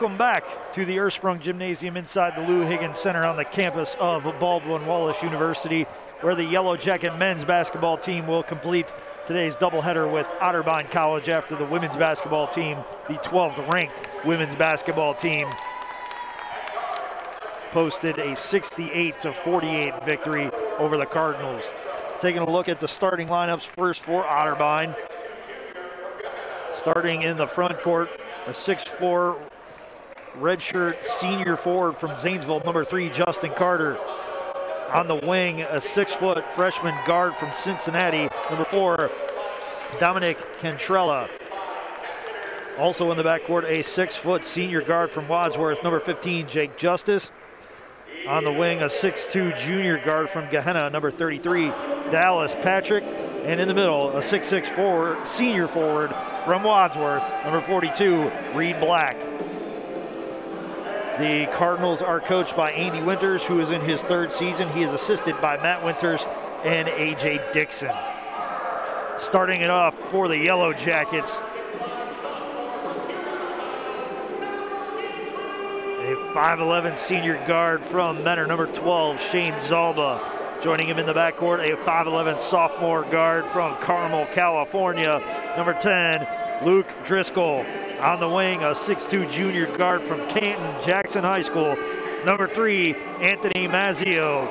Welcome back to the Ursprung Gymnasium inside the Lou Higgins Center on the campus of Baldwin Wallace University, where the Yellow Jacket men's basketball team will complete today's doubleheader with Otterbein College after the women's basketball team, the 12th ranked women's basketball team, posted a 68 to 48 victory over the Cardinals. Taking a look at the starting lineups first for Otterbein. Starting in the front court, a 6'4 redshirt senior forward from Zanesville, number three, Justin Carter. On the wing, a six foot freshman guard from Cincinnati, number four, Dominic Cantrella. Also in the backcourt, a six foot senior guard from Wadsworth, number 15, Jake Justice. On the wing, a 6'2 junior guard from Gahanna, number 33, Dallas Patrick. And in the middle, a 6'6 forward, senior forward from Wadsworth, number 42, Reed Black. The Cardinals are coached by Andy Winters, who is in his third season. He is assisted by Matt Winters and AJ Dixon. Starting it off for the Yellow Jackets, a 5'11 senior guard from Mentor, number 12, Shane Zalba. Joining him in the backcourt, a 5'11 sophomore guard from Carmel, California, number 10, Luke Driscoll. On the wing, a 6'2 junior guard from Canton Jackson High School, number 3, Anthony Mazzio.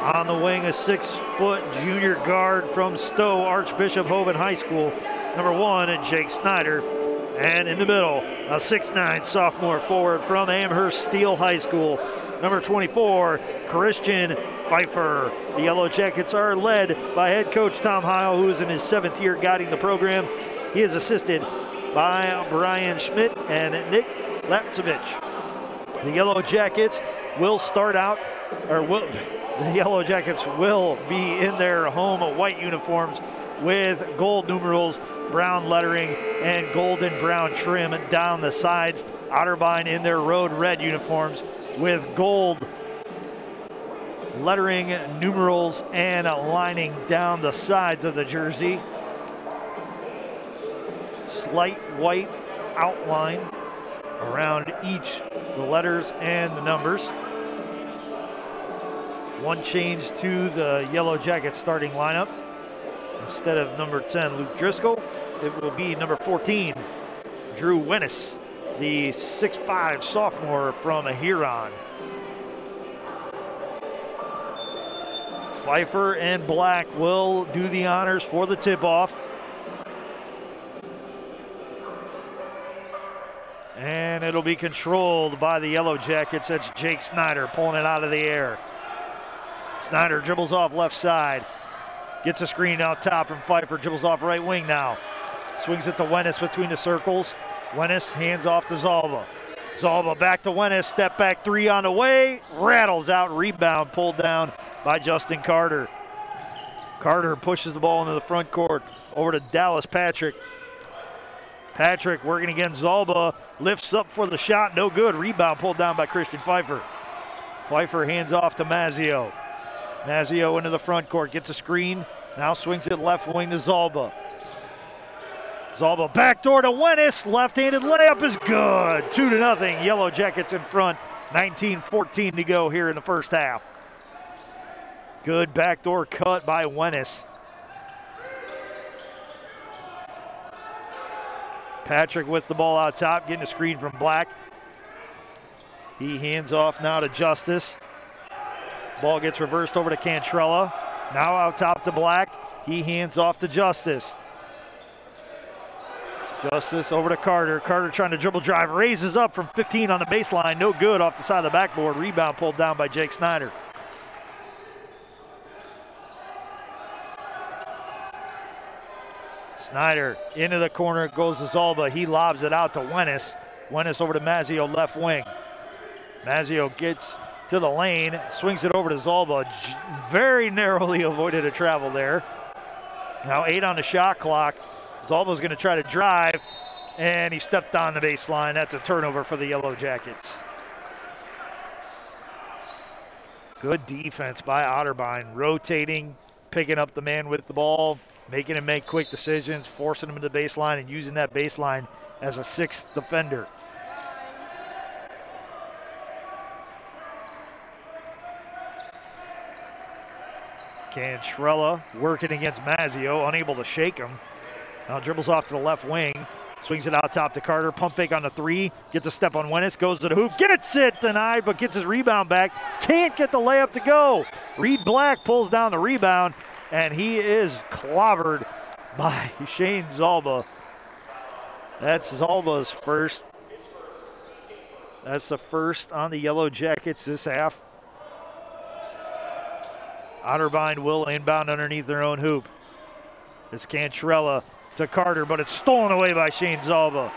On the wing, a 6-foot junior guard from Stow Archbishop Hoban High School, number 1, and Jake Snyder. And in the middle, a 6'9 sophomore forward from Amherst Steele High School, number 24, Christian Pfeiffer. The Yellow Jackets are led by head coach Tom Heil, who is in his seventh year guiding the program. He is assisted by Brian Schmidt and Nick Lapsevich. The Yellow Jackets will start out, or will, the Yellow Jackets will be in their home white uniforms with gold numerals, brown lettering, and golden brown trim down the sides. Otterbein in their road red uniforms with gold lettering, numerals, and lining down the sides of the jersey. Slight white outline around each the letters and the numbers. One change to the Yellow Jackets starting lineup. Instead of number 10, Luke Driscoll, it will be number 14, Drew Wennis, the 6'5 sophomore from Huron. Pfeiffer and Black will do the honors for the tip off. And it'll be controlled by the Yellow Jackets. That's Jake Snyder pulling it out of the air. Snyder dribbles off left side. Gets a screen out top from Pfeiffer. Dribbles off right wing now. Swings it to Wennis between the circles. Wennis hands off to Zalba. Zalba back to Wennis. Step back three on the way. Rattles out. Rebound pulled down by Justin Carter. Carter pushes the ball into the front court over to Dallas Patrick. Patrick working against Zalba, lifts up for the shot, no good. Rebound pulled down by Christian Pfeiffer. Pfeiffer hands off to Mazzio. Mazzio into the front court, gets a screen, now swings it left wing to Zalba. Zalba backdoor to Wennis, left-handed layup is good. Two to nothing, Yellow Jackets in front. 19-14 to go here in the first half. Good backdoor cut by Wennis. Patrick with the ball out top, getting a screen from Black. He hands off now to Justice. Ball gets reversed over to Cantrella. Now out top to Black. He hands off to Justice. Justice over to Carter. Carter trying to dribble drive, raises up from 15 on the baseline. No good off the side of the backboard. Rebound pulled down by Jake Snyder. Snyder into the corner goes to Zalba. He lobs it out to Wennis. Wennis over to Mazzio left wing. Mazzio gets to the lane, swings it over to Zalba. Very narrowly avoided a travel there. Now eight on the shot clock. Zalba's going to try to drive, and he stepped on the baseline. That's a turnover for the Yellow Jackets. Good defense by Otterbein, rotating, picking up the man with the ball, making him make quick decisions, forcing him to the baseline, and using that baseline as a sixth defender. Cantrella working against Mazzio, unable to shake him. Now dribbles off to the left wing. Swings it out top to Carter. Pump fake on the three. Gets a step on Wennis. Goes to the hoop. Gets it denied, but gets his rebound back. Can't get the layup to go. Reed Black pulls down the rebound, and he is clobbered by Shane Zalba. That's Zalba's first. That's the first on the Yellow Jackets this half. Otterbein will inbound underneath their own hoop. It's Cantrella to Carter, but it's stolen away by Shane Zalba.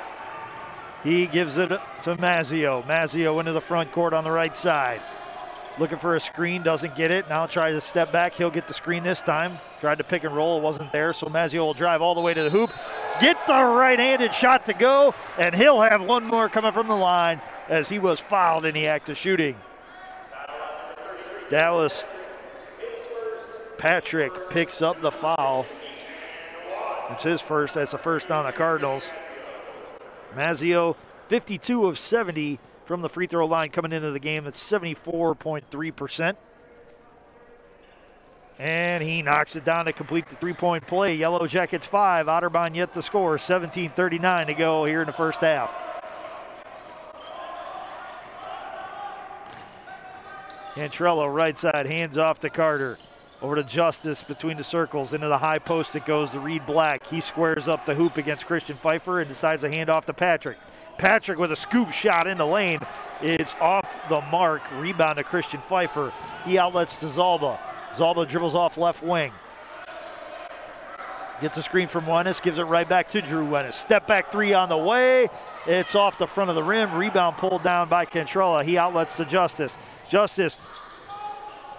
He gives it to Mazzio. Mazzio into the front court on the right side. Looking for a screen, doesn't get it. Now tries to step back. He'll get the screen this time. Tried to pick and roll, wasn't there. So Mazzio will drive all the way to the hoop. Get the right-handed shot to go, and he'll have one more coming from the line as he was fouled in the act of shooting. Dallas Patrick picks up the foul. It's his first. That's the first on the Cardinals. Mazzio, 52 of 70 from the free throw line coming into the game. That's 74.3%. And he knocks it down to complete the three point play. Yellow Jackets five. Otterbein yet to score. 17 39 to go here in the first half. Cantrella right side, hands off to Carter. Over to Justice between the circles. Into the high post it goes to Reed Black. He squares up the hoop against Christian Pfeiffer and decides to hand off to Patrick. Patrick with a scoop shot in the lane. It's off the mark. Rebound to Christian Pfeiffer. He outlets to Zalba. Zalba dribbles off left wing. Gets a screen from Wennis, gives it right back to Drew Wennis. Step back three on the way. It's off the front of the rim. Rebound pulled down by Cantrella. He outlets to Justice. Justice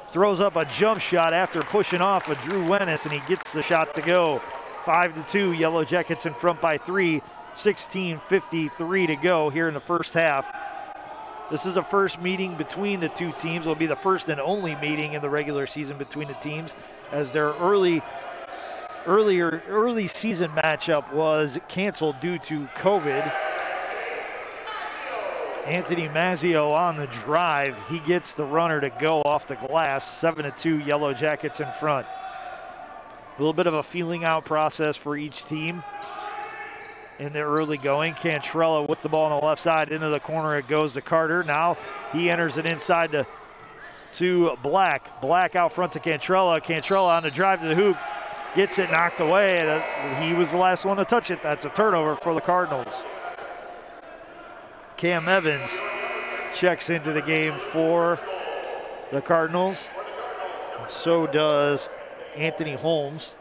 throws up a jump shot after pushing off of Drew Wennis, and he gets the shot to go. Five to two, Yellow Jackets in front by three. 16:53 to go here in the first half. This is the first meeting between the two teams. It'll be the first and only meeting in the regular season between the teams, as their early, earlier early season matchup was canceled due to COVID. Anthony Mazzio on the drive. He gets the runner to go off the glass. 7 to 2 Yellow Jackets in front. A little bit of a feeling out process for each team in the early going. Cantrella with the ball on the left side into the corner. It goes to Carter. Now he enters it inside to, to Black. Black out front to Cantrella. Cantrella on the drive to the hoop. Gets it knocked away. Uh, he was the last one to touch it. That's a turnover for the Cardinals. Cam Evans checks into the game for the Cardinals. And so does Anthony Holmes.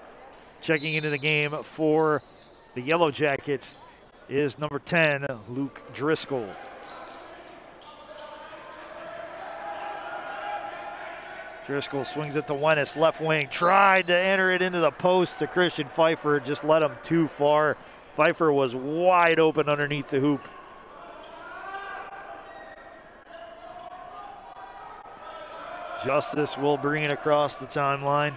Checking into the game for the Yellow Jackets is number 10, Luke Driscoll. Driscoll swings it to Wennis, left wing, tried to enter it into the post to Christian Pfeiffer, just let him too far. Pfeiffer was wide open underneath the hoop. Justice will bring it across the timeline.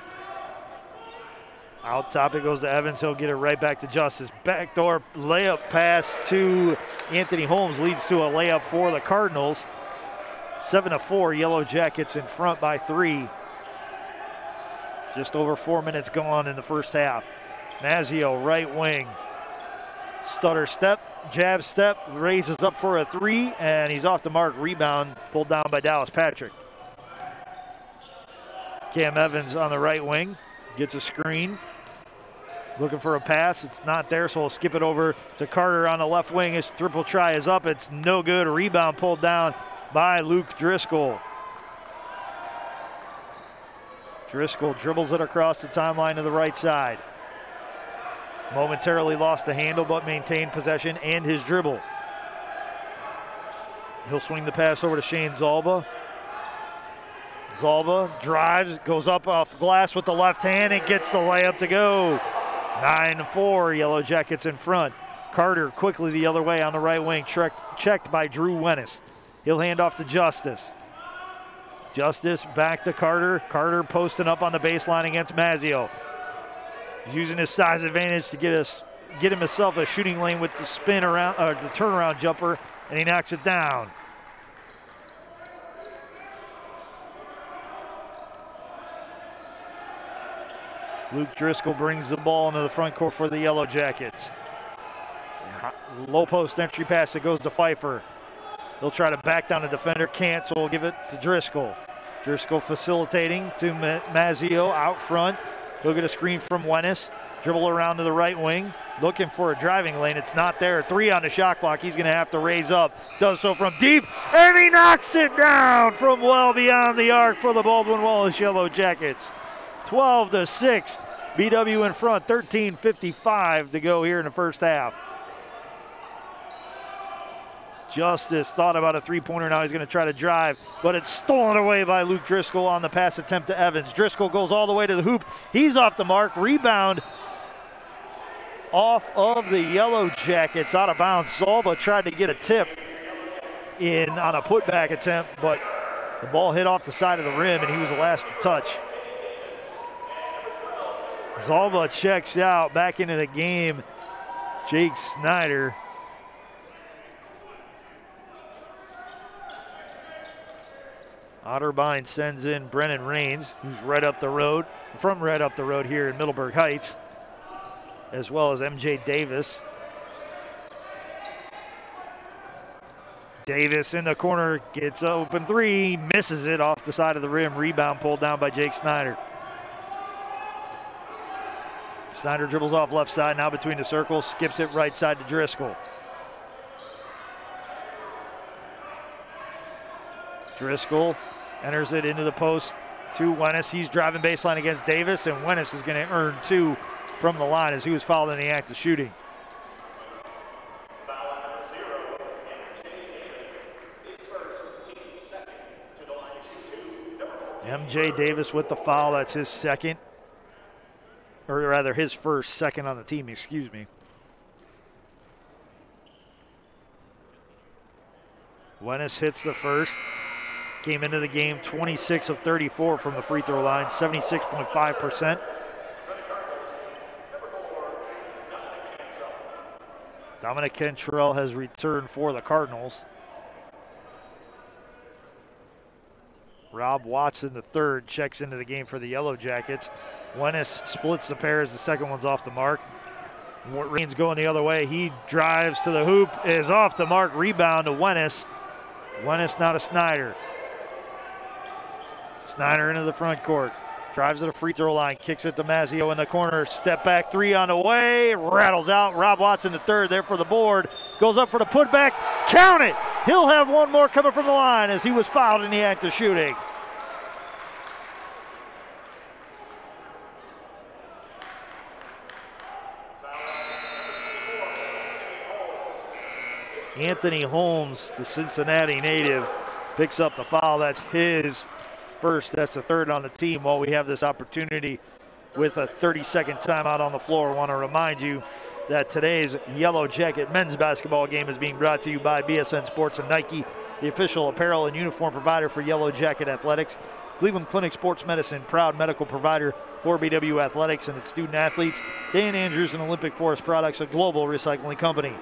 Out top it goes to Evans. He'll get it right back to Justice. Backdoor layup pass to Anthony Holmes leads to a layup for the Cardinals. Seven to four, Yellow Jackets in front by three. Just over four minutes gone in the first half. Mazzio, right wing. Stutter step, jab step, raises up for a three, and he's off the mark. Rebound pulled down by Dallas Patrick. Cam Evans on the right wing gets a screen. Looking for a pass. It's not there, so we'll skip it over to Carter on the left wing. His triple try is up. It's no good. Rebound pulled down by Luke Driscoll. Driscoll dribbles it across the timeline to the right side. Momentarily lost the handle, but maintained possession and his dribble. He'll swing the pass over to Shane Zalba. Zalba drives, goes up off glass with the left hand and gets the layup to go. 9 4, Yellow Jackets in front. Carter quickly the other way on the right wing, checked by Drew Wennis. He'll hand off to Justice. Justice back to Carter. Carter posting up on the baseline against Mazzio. He's using his size advantage to get us get himself a shooting lane with the spin around or the turnaround jumper, and he knocks it down. Luke Driscoll brings the ball into the front court for the Yellow Jackets. Low post entry pass that goes to Pfeiffer. He'll try to back down the defender, can't, so we'll give it to Driscoll. Driscoll facilitating to Mazzio out front. He'll get a screen from Wennis. Dribble around to the right wing, looking for a driving lane. It's not there. Three on the shot clock. He's going to have to raise up. Does so from deep, and he knocks it down from well beyond the arc for the Baldwin Wallace Yellow Jackets. 12 to 6. BW in front, 13.55 to go here in the first half. Justice thought about a three pointer. Now he's going to try to drive, but it's stolen away by Luke Driscoll on the pass attempt to Evans. Driscoll goes all the way to the hoop. He's off the mark. Rebound off of the Yellow Jackets out of bounds. Zalba tried to get a tip in on a putback attempt, but the ball hit off the side of the rim and he was the last to touch. Zalba checks out back into the game. Jake Snyder. Otterbein sends in Brennan Rains, who's right up the road, from right up the road here in Middleburg Heights, as well as MJ Davis. Davis in the corner gets open three, misses it off the side of the rim. Rebound pulled down by Jake Snyder. Snyder dribbles off left side, now between the circles, skips it right side to Driscoll. Driscoll enters it into the post to Wennis. He's driving baseline against Davis, and Wennis is going to earn two from the line as he was fouled in the act of shooting. MJ Davis with the foul. That's his second, or rather his first, second on the team, excuse me. Wennis hits the first. Came into the game 26 of 34 from the free throw line, 76.5%. Dominic Cantrell has returned for the Cardinals. Rob Watson, the third, checks into the game for the Yellow Jackets. Wennis splits the pairs. The second one's off the mark. Rains going the other way. He drives to the hoop, is off the mark. Rebound to Wennis. Wennis, not a Snyder. Snyder into the front court. Drives to the free throw line, kicks it to Mazzio in the corner. Step back three on the way, rattles out. Rob Watson the third there for the board. Goes up for the putback. Count it! He'll have one more coming from the line as he was fouled in the act of shooting. Anthony Holmes, the Cincinnati native, picks up the foul. That's his first. That's the third on the team while we have this opportunity with a 30 second timeout on the floor. I want to remind you that today's Yellow Jacket men's basketball game is being brought to you by BSN Sports and Nike, the official apparel and uniform provider for Yellow Jacket Athletics. Cleveland Clinic Sports Medicine, proud medical provider for BW Athletics and its student athletes. Dan Andrews and Olympic Forest Products, a global recycling company.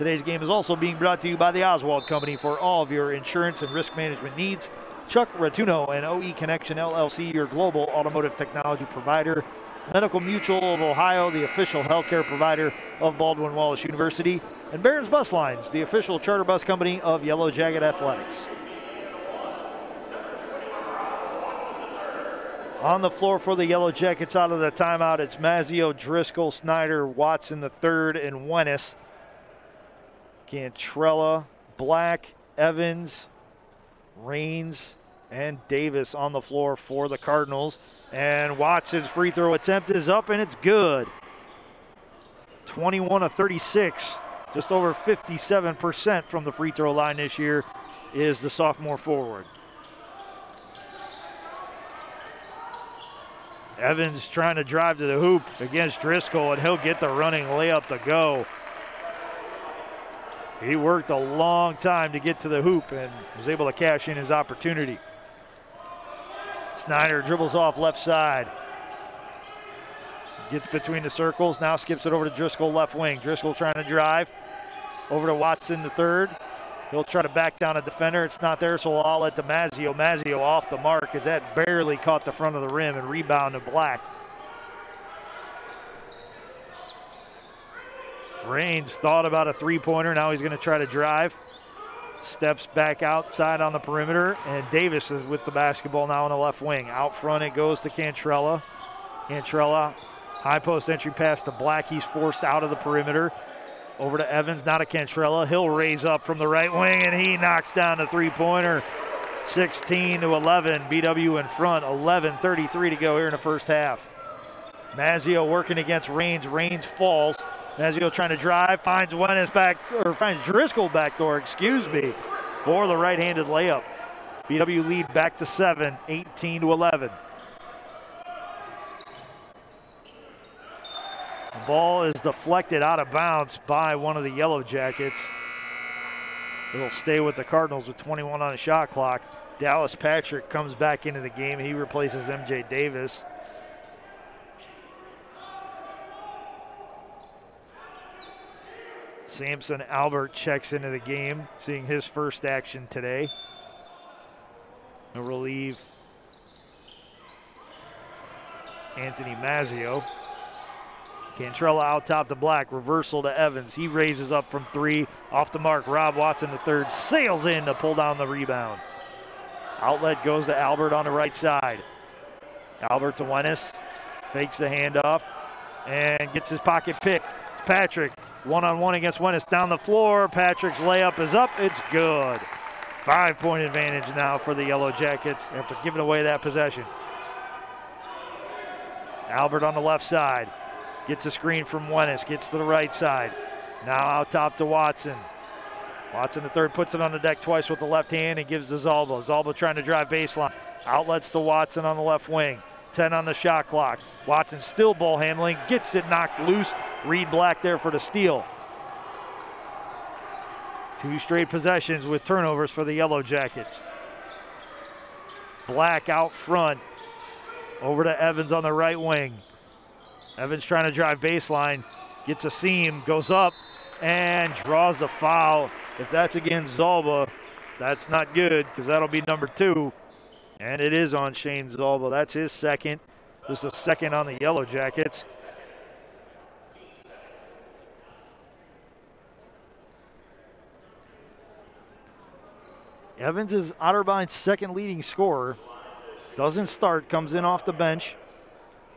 Today's game is also being brought to you by the Oswald Company for all of your insurance and risk management needs. Chuck Ratuno and OE Connection LLC, your global automotive technology provider. Medical Mutual of Ohio, the official healthcare provider of Baldwin Wallace University. And Barons Bus Lines, the official charter bus company of Yellow Jacket Athletics. On the floor for the Yellow Jackets out of the timeout, it's Mazzio, Driscoll, Snyder, Watson the third, and Wennis. Cantrella, Black, Evans, Rains, and Davis on the floor for the Cardinals. And Watson's free throw attempt is up and it's good. 21 of 36, just over 57% from the free throw line this year is the sophomore forward. Evans trying to drive to the hoop against Driscoll, and he'll get the running layup to go. He worked a long time to get to the hoop and was able to cash in his opportunity. Snyder dribbles off left side. Gets between the circles, now skips it over to Driscoll left wing. Driscoll trying to drive. Over to Watson the third. He'll try to back down a defender. It's not there, so I'll let Mazzio. Mazzio off the mark as that barely caught the front of the rim and rebound to Black. Rains thought about a three-pointer. Now he's going to try to drive. Steps back outside on the perimeter, and Davis is with the basketball now on the left wing. Out front it goes to Cantrella. Cantrella, high post entry pass to Black. He's forced out of the perimeter. Over to Evans, not a Cantrella. He'll raise up from the right wing, and he knocks down the three-pointer. 16 to 11. BW in front. 11:33 to go here in the first half. Mazzio working against Rains. Rains falls. Mazzio trying to drive, finds Wennis back, or finds Driscoll back door, excuse me, for the right-handed layup. BW lead back to seven, 18 to 11. The ball is deflected out of bounds by one of the Yellow Jackets. It'll stay with the Cardinals with 21 on the shot clock. Dallas Patrick comes back into the game. He replaces MJ Davis. Samson Albert checks into the game, seeing his first action today. He'll relieve Anthony Mazzio. Cantrella out top to Black. Reversal to Evans. He raises up from three. Off the mark. Rob Watson, the third, sails in to pull down the rebound. Outlet goes to Albert on the right side. Albert to Wennis. Fakes the handoff and gets his pocket picked. It's Patrick. One on one against Wennis down the floor. Patrick's layup is up. It's good. Five point advantage now for the Yellow Jackets after giving away that possession. Albert on the left side. Gets a screen from Wennis, gets to the right side. Now out top to Watson. Watson, the third, puts it on the deck twice with the left hand and gives to Zalba. Zalba trying to drive baseline. Outlets to Watson on the left wing. 10 on the shot clock. Watson still ball handling, gets it knocked loose. Reed Black there for the steal. Two straight possessions with turnovers for the Yellow Jackets. Black out front. Over to Evans on the right wing. Evans trying to drive baseline, gets a seam, goes up, and draws a foul. If that's against Zalba, that's not good because that'll be number two. And it is on Shane Zalba. That's his second. This is a second on the Yellow Jackets. Evans is Otterbein's second leading scorer. Doesn't start, comes in off the bench.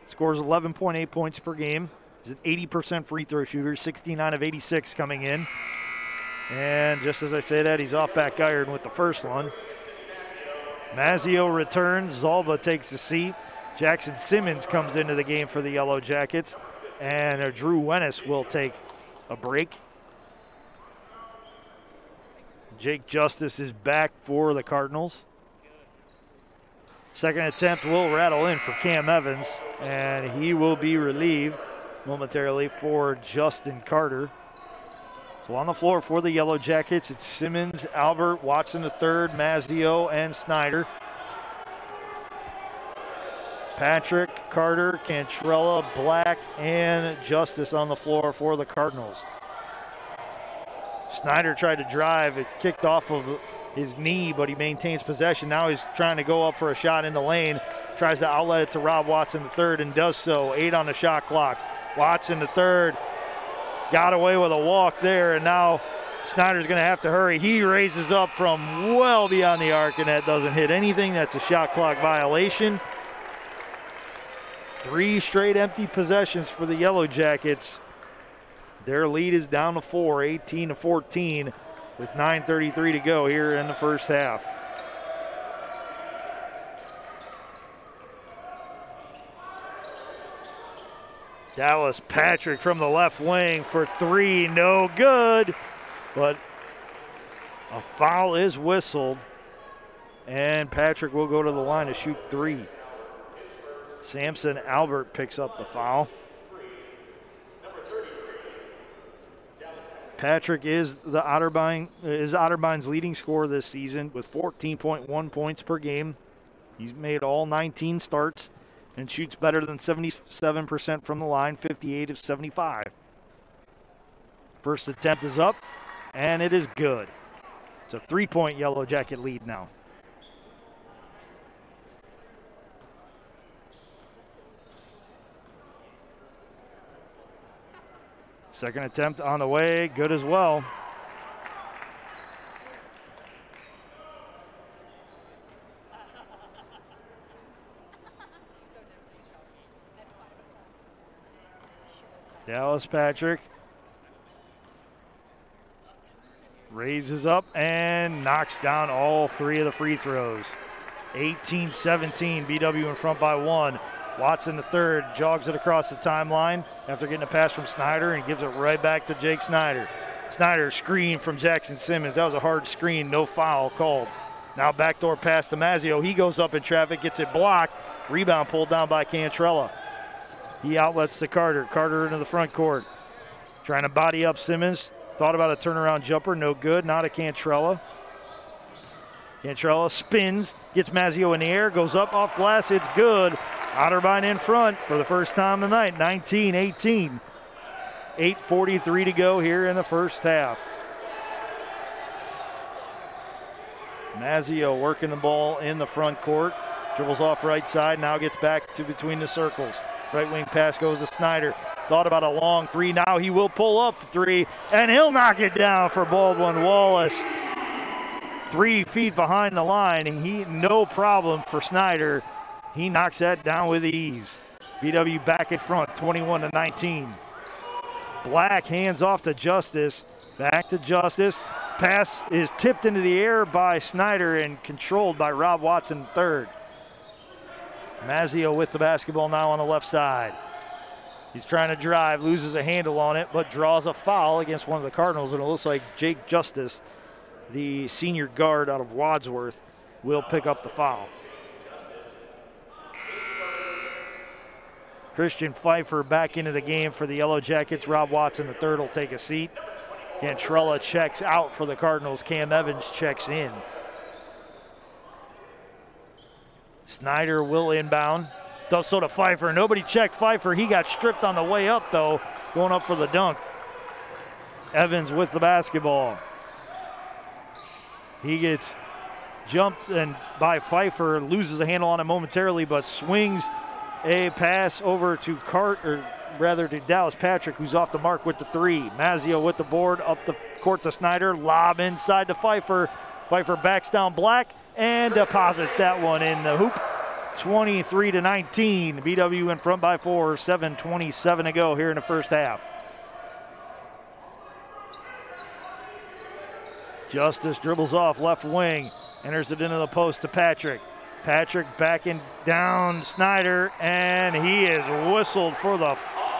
Scores 11.8 points per game. He's an 80% free throw shooter, 69 of 86 coming in. And just as I say that, he's off back iron with the first one. Mazzio returns. Zalba takes a seat. Jackson Simmons comes into the game for the Yellow Jackets. And uh, Drew Wennis will take a break. Jake Justice is back for the Cardinals. Second attempt will rattle in for Cam Evans, and he will be relieved momentarily for Justin Carter. So on the floor for the Yellow Jackets, it's Simmons, Albert, Watson the third, Mazzio, and Snyder. Patrick, Carter, Cantrella, Black, and Justice on the floor for the Cardinals. Snyder tried to drive. It kicked off of his knee, but he maintains possession. Now he's trying to go up for a shot in the lane. Tries to outlet it to Rob Watson the third and does so. Eight on the shot clock. Watson the third got away with a walk there, and now Snyder's going to have to hurry. He raises up from well beyond the arc, and that doesn't hit anything. That's a shot clock violation. Three straight empty possessions for the Yellow Jackets. Their lead is down to four, 18 to 14 with 9.33 to go here in the first half. Dallas Patrick from the left wing for three, no good. But a foul is whistled, and Patrick will go to the line to shoot three. Samson Albert picks up the foul. Patrick is the Otterbein is Otterbein's leading scorer this season with 14.1 points per game. He's made all 19 starts and shoots better than 77% from the line, 58 of 75. First attempt is up, and it is good. It's a three point Yellow Jacket lead now. Second attempt on the way, good as well. Dallas Patrick raises up and knocks down all three of the free throws. 18 17, BW in front by one. Watson, the third, jogs it across the timeline after getting a pass from Snyder and gives it right back to Jake Snyder. Snyder screen from Jackson Simmons. That was a hard screen, no foul called. Now backdoor pass to Mazzio. He goes up in traffic, gets it blocked. Rebound pulled down by Cantrella. He outlets to Carter. Carter into the front court. Trying to body up Simmons. Thought about a turnaround jumper, no good. Not a Cantrella. Cantrella spins, gets Mazzio in the air, goes up off glass. It's good. Otterbein in front for the first time tonight, 19 18. 8.43 to go here in the first half. Mazzio working the ball in the front court. Dribbles off right side, now gets back to between the circles. Right wing pass goes to Snyder. Thought about a long three. Now he will pull up three, and he'll knock it down for Baldwin Wallace. Three feet behind the line, and he no problem for Snyder he knocks that down with ease. BW back at front, 21 to 19. Black hands off to Justice. Back to Justice. Pass is tipped into the air by Snyder and controlled by Rob Watson, third. Mazzio with the basketball now on the left side. He's trying to drive, loses a handle on it, but draws a foul against one of the Cardinals. And it looks like Jake Justice, the senior guard out of Wadsworth, will pick up the foul. Christian Pfeiffer back into the game for the Yellow Jackets. Rob Watson, the third, will take a seat. Cantrella checks out for the Cardinals. Cam Evans checks in. Snyder will inbound. Does so to Pfeiffer. Nobody checked Pfeiffer. He got stripped on the way up, though, going up for the dunk. Evans with the basketball. He gets jumped and by Pfeiffer, loses a handle on it momentarily, but swings a pass over to Cart, or rather to Dallas Patrick, who's off the mark with the three. Mazzio with the board up the court to Snyder. Lob inside to Pfeiffer. Pfeiffer backs down Black and deposits that one in the hoop. 23 to 19. BW in front by four. 7:27 to go here in the first half. Justice dribbles off left wing, enters it into the post to Patrick. Patrick backing down Snyder, and he is whistled for the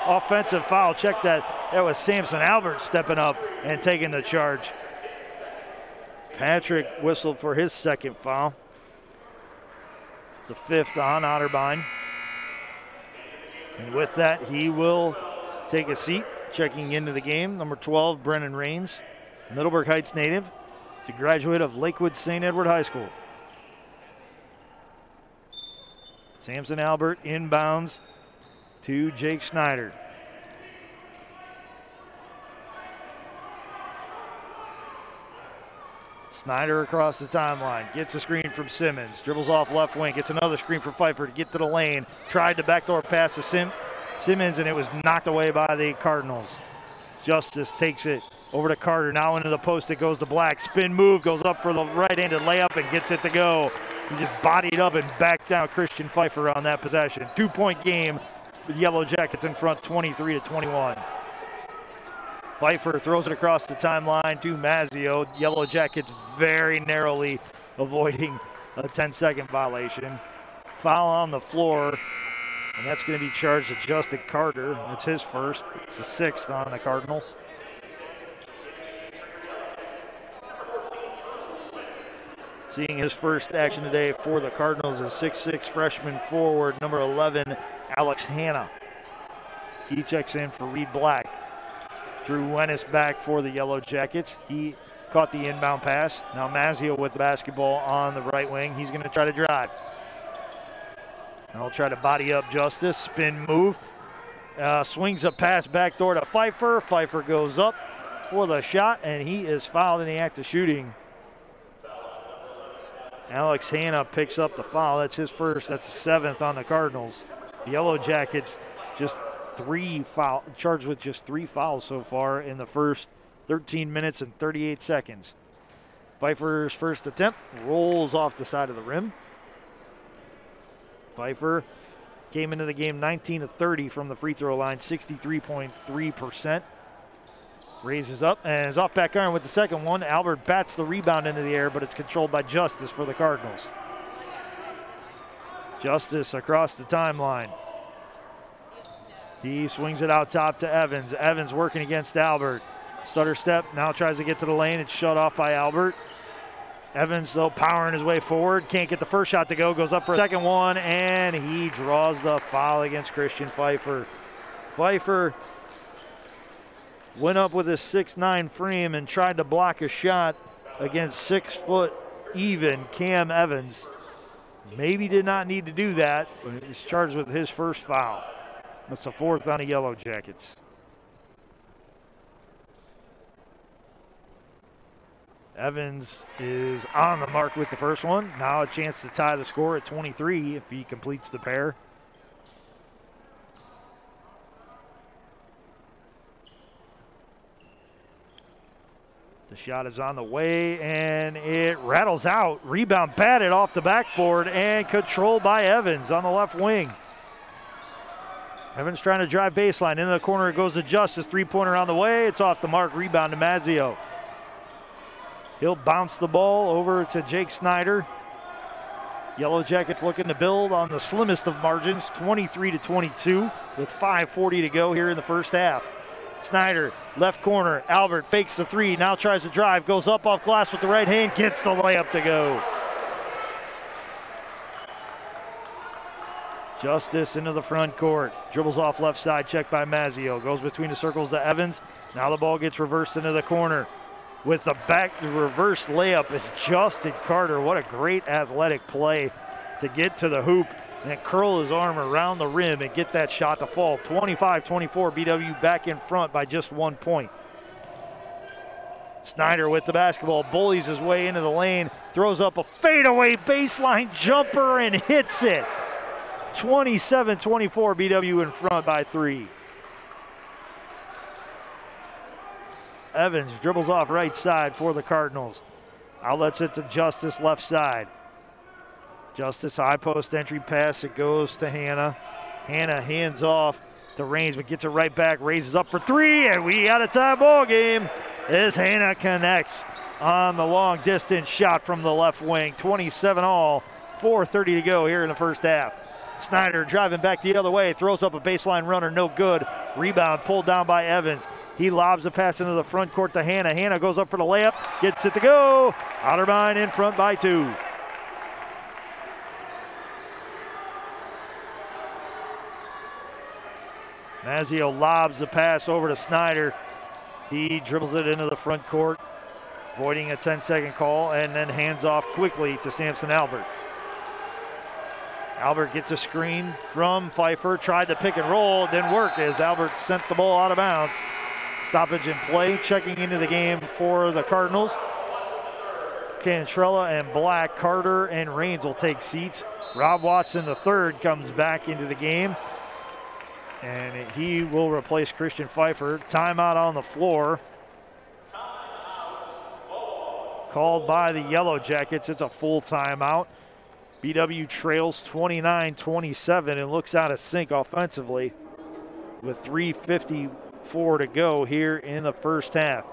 offensive foul. Check that. That was Samson Albert stepping up and taking the charge. Patrick whistled for his second foul. It's the fifth on Otterbein. And with that, he will take a seat. Checking into the game, number 12, Brennan Rains, Middleburg Heights native. He's a graduate of Lakewood St. Edward High School. Samson Albert inbounds to Jake Snyder. Snyder across the timeline, gets a screen from Simmons, dribbles off left wing, gets another screen for Pfeiffer to get to the lane, tried to backdoor pass to Sim- Simmons, and it was knocked away by the Cardinals. Justice takes it over to Carter, now into the post, it goes to Black. Spin move, goes up for the right handed layup and gets it to go. He just bodied up and backed down Christian Pfeiffer on that possession. Two point game with Yellow Jackets in front 23 to 21. Pfeiffer throws it across the timeline to Mazzio. Yellow Jackets very narrowly avoiding a 10 second violation. Foul on the floor, and that's going to be charged to Justin Carter. That's his first. It's the sixth on the Cardinals. Seeing his first action today for the Cardinals is 6'6 freshman forward, number 11, Alex Hanna. He checks in for Reed Black. Drew Wennis back for the Yellow Jackets. He caught the inbound pass. Now Mazzio with the basketball on the right wing. He's going to try to drive. And he'll try to body up Justice. Spin move. Uh, swings a pass back door to Pfeiffer. Pfeiffer goes up for the shot, and he is fouled in the act of shooting. Alex Hanna picks up the foul. That's his first. That's the seventh on the Cardinals. The Yellow Jackets just three foul charged with just three fouls so far in the first 13 minutes and 38 seconds. Pfeiffer's first attempt rolls off the side of the rim. Pfeiffer came into the game 19 to 30 from the free throw line, 63.3%. Raises up and is off back iron with the second one. Albert bats the rebound into the air, but it's controlled by Justice for the Cardinals. Justice across the timeline. He swings it out top to Evans. Evans working against Albert. Stutter step, now tries to get to the lane. It's shut off by Albert. Evans, though, powering his way forward. Can't get the first shot to go. Goes up for a second one, and he draws the foul against Christian Pfeiffer. Pfeiffer went up with a six-nine frame and tried to block a shot against six foot even Cam Evans. Maybe did not need to do that, but he's charged with his first foul. That's the fourth on the Yellow Jackets. Evans is on the mark with the first one. Now a chance to tie the score at 23 if he completes the pair. The shot is on the way and it rattles out. Rebound batted off the backboard and controlled by Evans on the left wing. Evans trying to drive baseline. Into the corner it goes to Justice. Three pointer on the way. It's off the mark. Rebound to Mazzio. He'll bounce the ball over to Jake Snyder. Yellow Jackets looking to build on the slimmest of margins, 23 to 22, with 5:40 to go here in the first half. Snyder, left corner. Albert fakes the three, now tries to drive, goes up off glass with the right hand, gets the layup to go. Justice into the front court. Dribbles off left side, checked by Mazzio. Goes between the circles to Evans. Now the ball gets reversed into the corner. With the back the reverse layup is Justin Carter. What a great athletic play to get to the hoop and curl his arm around the rim and get that shot to fall. 25 24, BW back in front by just one point. Snyder with the basketball, bullies his way into the lane, throws up a fadeaway baseline jumper and hits it. 27 24, BW in front by three. Evans dribbles off right side for the Cardinals. Outlets it to Justice left side. Justice high post entry pass. It goes to Hanna. Hanna hands off to Rains, but gets it right back. Raises up for three, and we got a tie ball game as Hanna connects on the long distance shot from the left wing. 27 all, 4.30 to go here in the first half. Snyder driving back the other way, throws up a baseline runner, no good. Rebound pulled down by Evans. He lobs a pass into the front court to Hanna. Hanna goes up for the layup, gets it to go. Otterbein in front by two. Mazzio lobs the pass over to Snyder. He dribbles it into the front court, avoiding a 10 second call, and then hands off quickly to Samson Albert. Albert gets a screen from Pfeiffer, tried to pick and roll, didn't work as Albert sent the ball out of bounds. Stoppage in play, checking into the game for the Cardinals. Cantrella and Black, Carter and Rains will take seats. Rob Watson, the third, comes back into the game and he will replace Christian Pfeiffer. Timeout on the floor. Called by the Yellow Jackets. It's a full timeout. BW trails 29 27 and looks out of sync offensively with 3.54 to go here in the first half.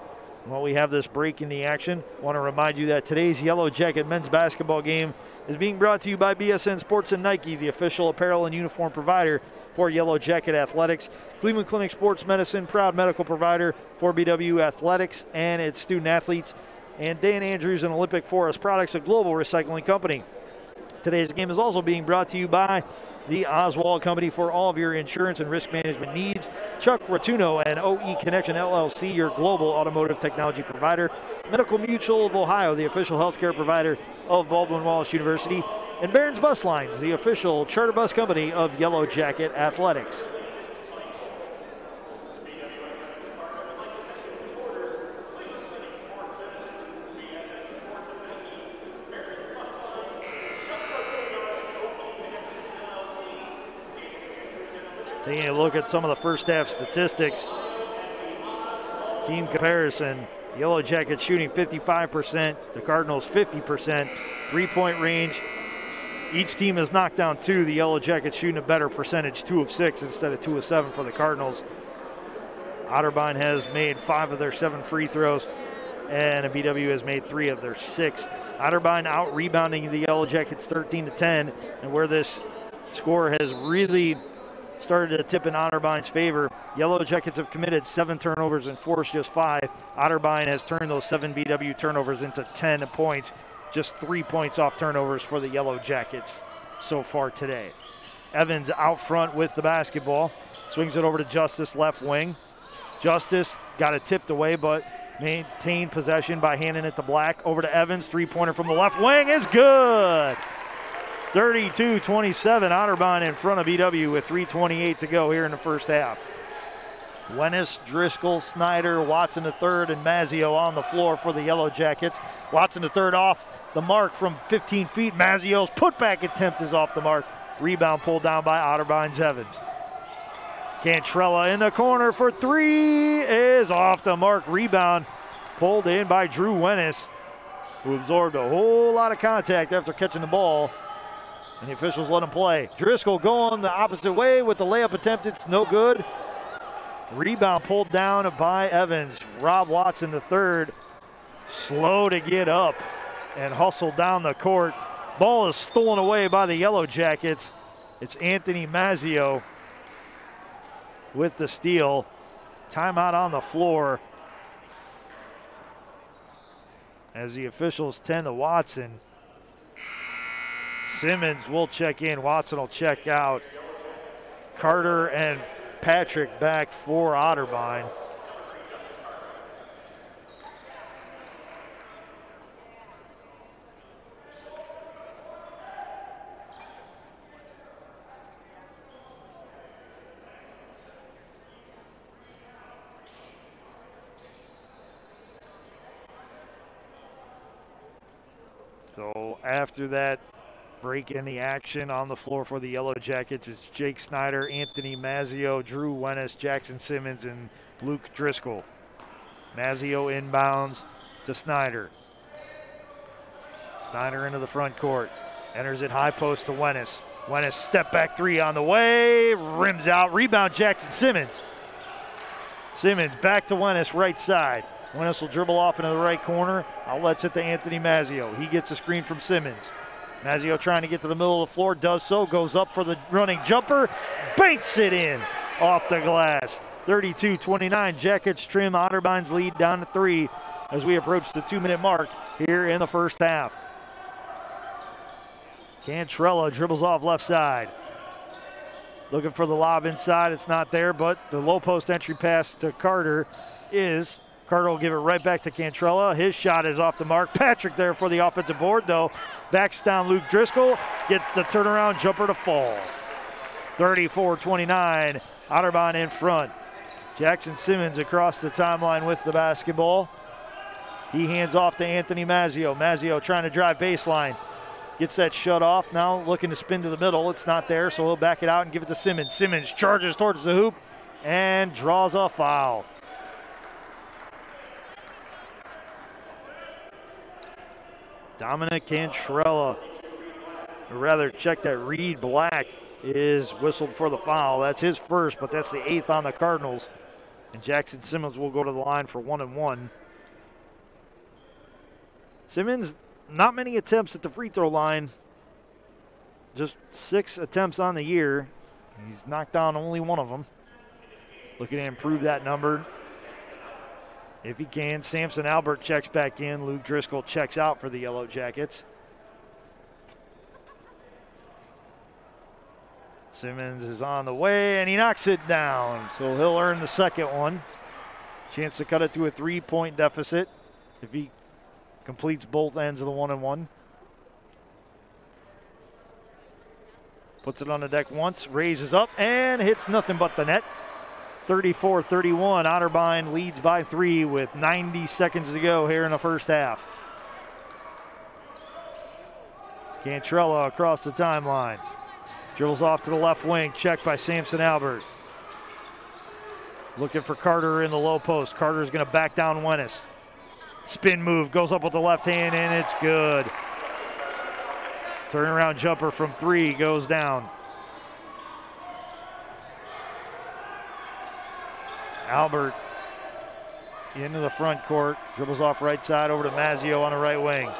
While we have this break in the action, want to remind you that today's Yellow Jacket men's basketball game is being brought to you by BSN Sports and Nike, the official apparel and uniform provider for Yellow Jacket Athletics. Cleveland Clinic Sports Medicine, proud medical provider for BW Athletics and its student athletes. And Dan Andrews and Olympic Forest Products, a global recycling company. Today's game is also being brought to you by the Oswald Company for all of your insurance and risk management needs. Chuck Rotuno and OE Connection LLC, your global automotive technology provider. Medical Mutual of Ohio, the official healthcare provider of Baldwin Wallace University and Barons Bus Lines, the official charter bus company of Yellow Jacket Athletics. Taking a look at some of the first half statistics. Team comparison. Yellow Jackets shooting 55%, the Cardinals 50%. Three point range. Each team has knocked down two. The Yellow Jackets shooting a better percentage, two of six instead of two of seven for the Cardinals. Otterbein has made five of their seven free throws, and a BW has made three of their six. Otterbein out rebounding the Yellow Jackets 13 to 10, and where this score has really started to tip in Otterbein's favor. Yellow Jackets have committed seven turnovers and forced just five. Otterbein has turned those seven BW turnovers into 10 points, just three points off turnovers for the Yellow Jackets so far today. Evans out front with the basketball, swings it over to Justice left wing. Justice got it tipped away, but maintained possession by handing it to Black. Over to Evans, three pointer from the left wing is good. 32 27. Otterbein in front of BW with 3.28 to go here in the first half. Wennis, Driscoll, Snyder, Watson third, and Mazzio on the floor for the Yellow Jackets. Watson third off the mark from 15 feet. Mazzio's putback attempt is off the mark. Rebound pulled down by Otterbein's Evans. Cantrella in the corner for three is off the mark. Rebound pulled in by Drew Wennis, who absorbed a whole lot of contact after catching the ball and the officials let him play. Driscoll going the opposite way with the layup attempt. It's no good. Rebound pulled down by Evans. Rob Watson, the third, slow to get up and hustle down the court. Ball is stolen away by the Yellow Jackets. It's Anthony Mazzio with the steal. Timeout on the floor as the officials tend to Watson. Simmons will check in. Watson will check out. Carter and Patrick back for Otterbein. So after that break in the action on the floor for the Yellow Jackets. It's Jake Snyder, Anthony Mazzio, Drew Wennis, Jackson Simmons, and Luke Driscoll. Mazzio inbounds to Snyder. Snyder into the front court. Enters it high post to Wennis. Wennis step back three on the way. Rims out. Rebound Jackson Simmons. Simmons back to Wennis, right side. Wennis will dribble off into the right corner. Outlets it to Anthony Mazzio. He gets a screen from Simmons. Mazzio trying to get to the middle of the floor, does so, goes up for the running jumper, banks it in off the glass. 32 29. Jackets trim Otterbein's lead down to three as we approach the two minute mark here in the first half. Cantrella dribbles off left side. Looking for the lob inside. It's not there, but the low post entry pass to Carter is Carter will give it right back to Cantrella. His shot is off the mark. Patrick there for the offensive board, though. Backs down Luke Driscoll. Gets the turnaround jumper to fall. 34 29. Otterbein in front. Jackson Simmons across the timeline with the basketball. He hands off to Anthony Mazzio. Mazzio trying to drive baseline. Gets that shut off. Now looking to spin to the middle. It's not there, so he'll back it out and give it to Simmons. Simmons charges towards the hoop and draws a foul. Dominic Cantrella, or rather, check that Reed Black is whistled for the foul. That's his first, but that's the eighth on the Cardinals. And Jackson Simmons will go to the line for one and one. Simmons, not many attempts at the free throw line, just six attempts on the year. He's knocked down only one of them. Looking to improve that number if he can. Samson Albert checks back in. Luke Driscoll checks out for the Yellow Jackets. Simmons is on the way and he knocks it down. So he'll earn the second one. Chance to cut it to a three point deficit if he completes both ends of the one and one. Puts it on the deck once, raises up, and hits nothing but the net. 34 31. Otterbein leads by three with 90 seconds to go here in the first half. Cantrella across the timeline. Dribbles off to the left wing, checked by Samson Albert. Looking for Carter in the low post. Carter's going to back down Wennis. Spin move, goes up with the left hand, and it's good. Turnaround jumper from three goes down. Albert into the front court, dribbles off right side over to Mazzio on the right wing.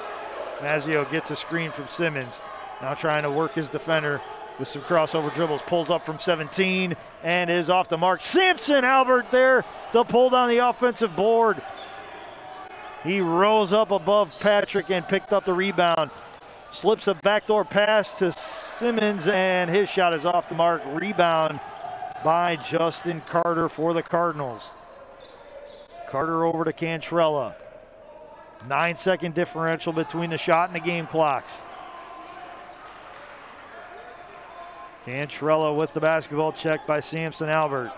Mazzio gets a screen from Simmons. Now trying to work his defender with some crossover dribbles. Pulls up from 17 and is off the mark. Samson Albert there to pull down the offensive board. He rose up above Patrick and picked up the rebound. Slips a backdoor pass to Simmons, and his shot is off the mark. Rebound by Justin Carter for the Cardinals. Carter over to Cantrella. Nine second differential between the shot and the game clocks. Cantrella with the basketball check by Samson Albert.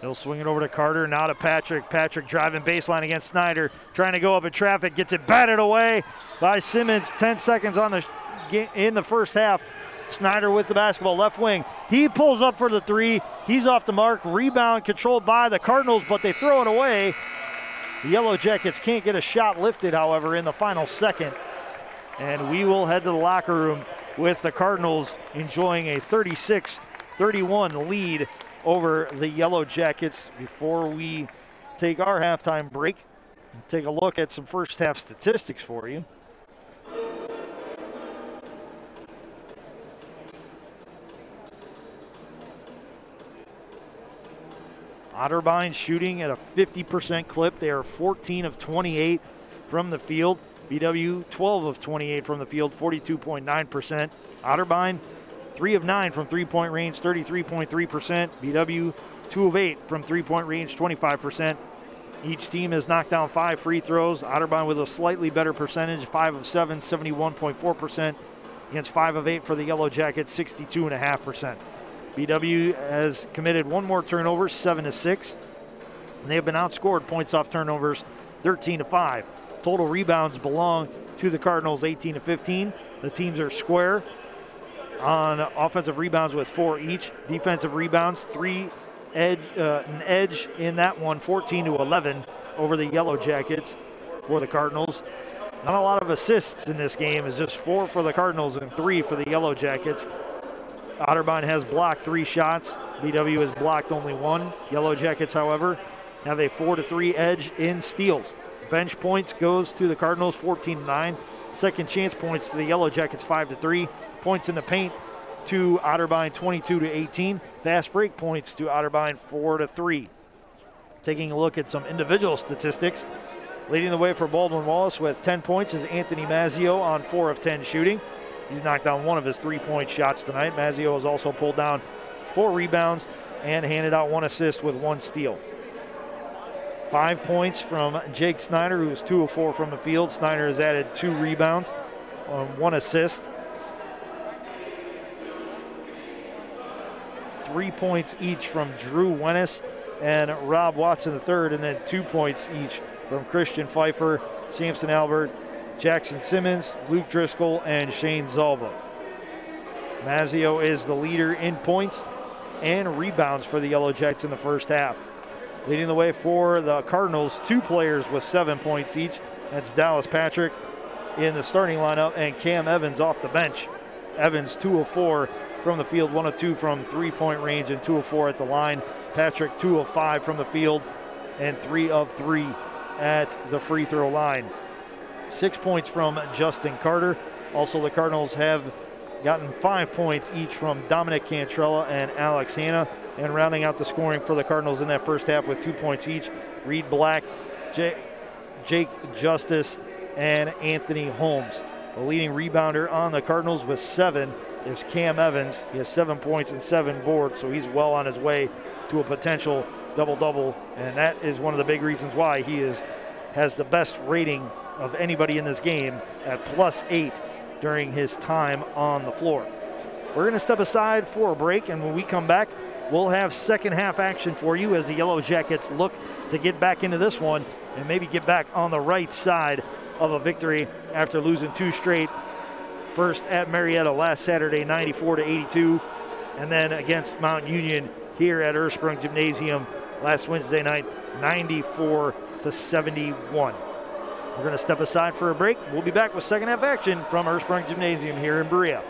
He'll swing it over to Carter, now to Patrick. Patrick driving baseline against Snyder, trying to go up in traffic, gets it batted away by Simmons. 10 seconds on the in the first half. Snyder with the basketball, left wing. He pulls up for the three. He's off the mark. Rebound controlled by the Cardinals, but they throw it away. The Yellow Jackets can't get a shot lifted, however, in the final second. And we will head to the locker room with the Cardinals enjoying a 36 31 lead over the Yellow Jackets before we take our halftime break. Take a look at some first half statistics for you. Otterbein shooting at a 50% clip. They are 14 of 28 from the field. BW 12 of 28 from the field, 42.9%. Otterbein 3 of 9 from three point range, 33.3%. BW 2 of 8 from three point range, 25%. Each team has knocked down five free throws. Otterbein with a slightly better percentage, 5 of 7, 71.4%, against 5 of 8 for the Yellow Jackets, 62.5%. BW has committed one more turnover, 7 to 6. And they have been outscored points off turnovers, 13 to 5. Total rebounds belong to the Cardinals, 18 to 15. The teams are square on offensive rebounds with four each. Defensive rebounds, three edge, uh, an edge in that one, 14 to 11 over the Yellow Jackets for the Cardinals. Not a lot of assists in this game. It's just four for the Cardinals and three for the Yellow Jackets. Otterbein has blocked three shots. BW has blocked only one. Yellow Jackets, however, have a four to three edge in steals. Bench points goes to the Cardinals 14 to 9. Second chance points to the Yellow Jackets 5 to 3. Points in the paint to Otterbein 22 to 18. Fast break points to Otterbein 4 to 3. Taking a look at some individual statistics. Leading the way for Baldwin Wallace with 10 points is Anthony Mazzio on 4 of 10 shooting. He's knocked down one of his three point shots tonight. Mazzio has also pulled down four rebounds and handed out one assist with one steal. Five points from Jake Snyder, who is two of four from the field. Snyder has added two rebounds, on one assist. Three points each from Drew Wennis and Rob Watson III, and then two points each from Christian Pfeiffer, Samson Albert, Jackson Simmons, Luke Driscoll, and Shane Zalba. Mazzio is the leader in points and rebounds for the Yellow Jackets in the first half. Leading the way for the Cardinals, two players with seven points each. That's Dallas Patrick in the starting lineup and Cam Evans off the bench. Evans, two of four from the field, one of two from three point range, and two of four at the line. Patrick, two of five from the field, and three of three at the free throw line. Six points from Justin Carter. Also, the Cardinals have gotten five points each from Dominic Cantrella and Alex Hanna. And rounding out the scoring for the Cardinals in that first half with two points each, Reed Black, Jake, Jake Justice, and Anthony Holmes. The leading rebounder on the Cardinals with seven is Cam Evans. He has seven points and seven boards, so he's well on his way to a potential double double, and that is one of the big reasons why he is has the best rating of anybody in this game at plus eight during his time on the floor. We're going to step aside for a break, and when we come back, we'll have second half action for you as the Yellow Jackets look to get back into this one and maybe get back on the right side of a victory after losing two straight. First at Marietta last Saturday, 94 to 82, and then against Mount Union here at Ursprung Gymnasium last Wednesday night, 94 to 71. We're going to step aside for a break. We'll be back with second half action from Ursprung Gymnasium here in Berea.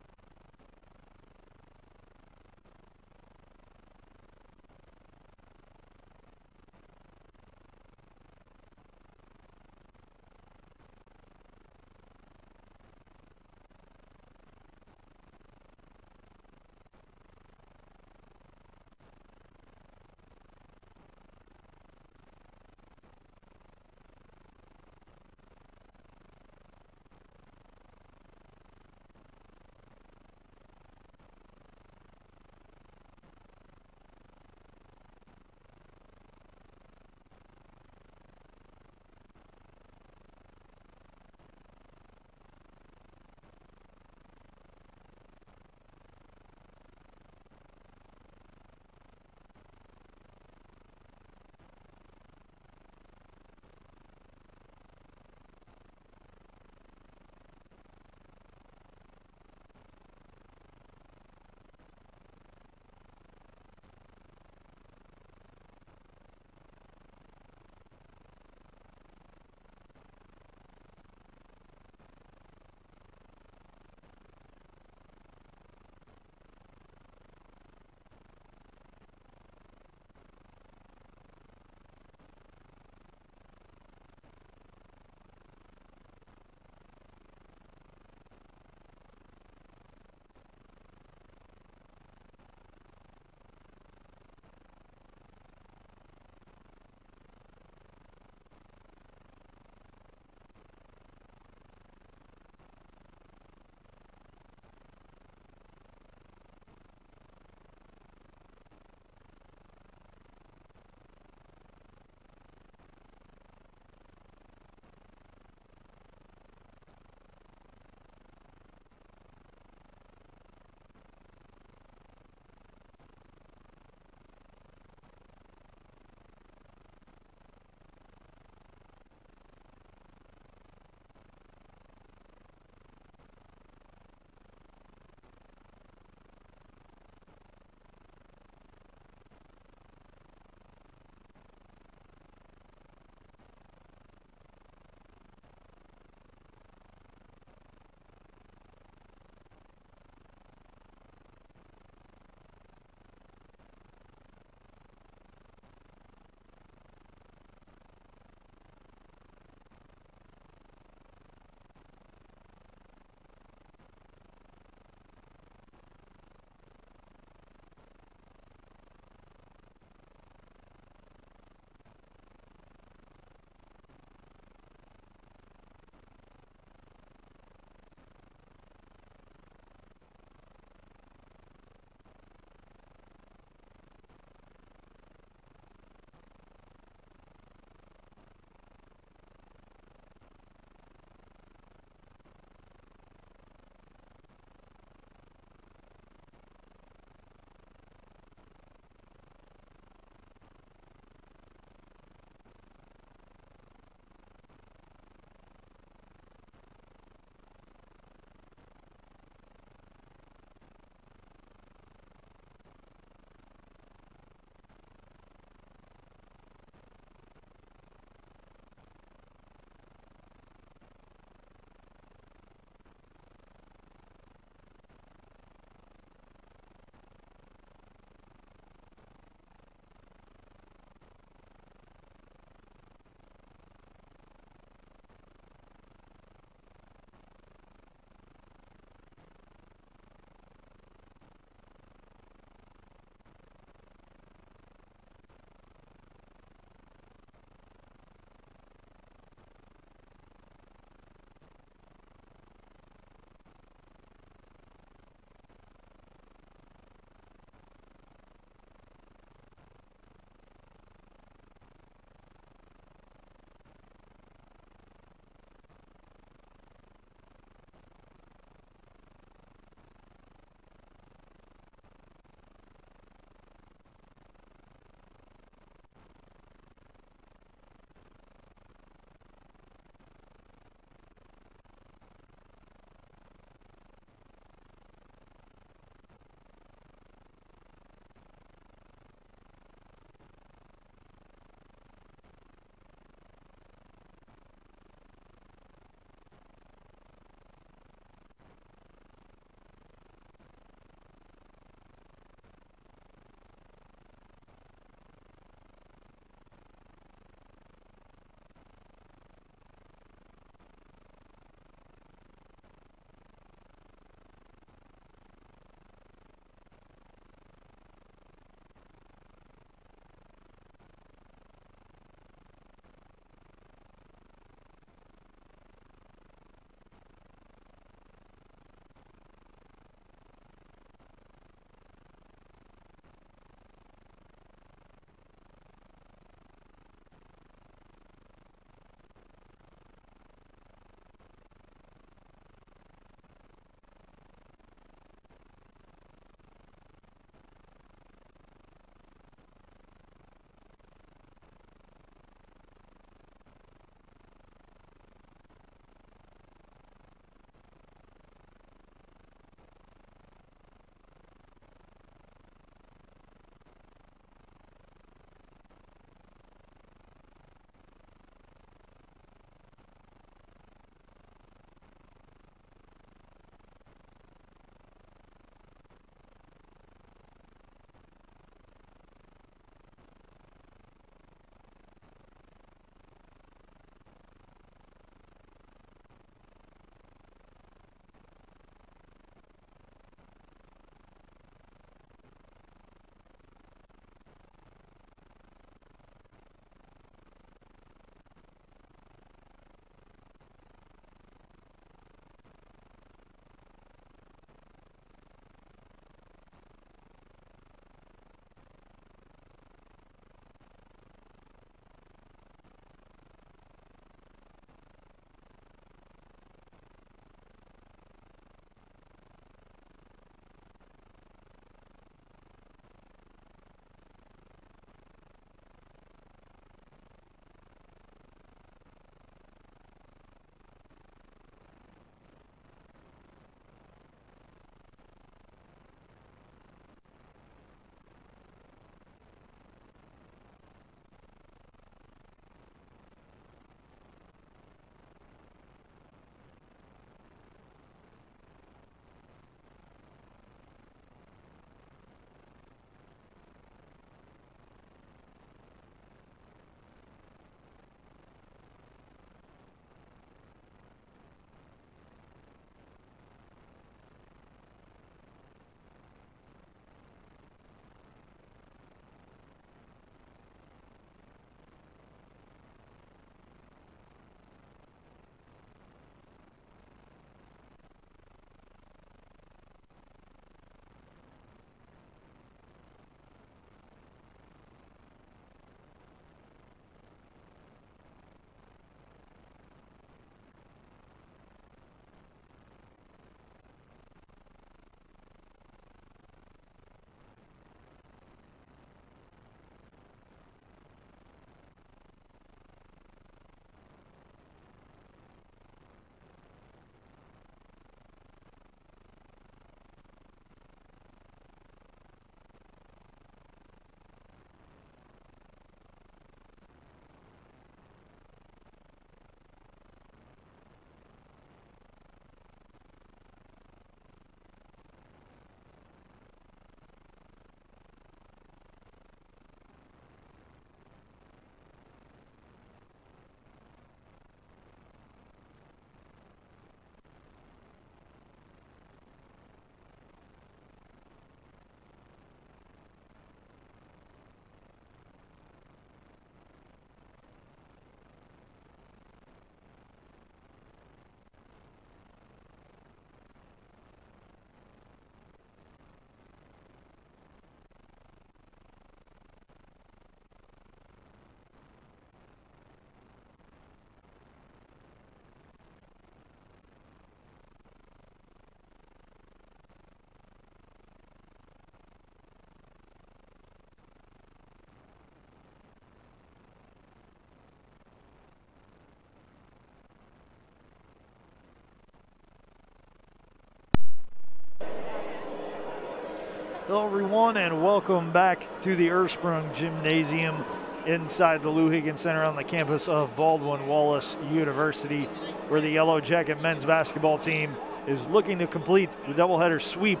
Hello, everyone, and welcome back to the Ursprung Gymnasium inside the Lou Higgins Center on the campus of Baldwin Wallace University, where the Yellow Jacket men's basketball team is looking to complete the doubleheader sweep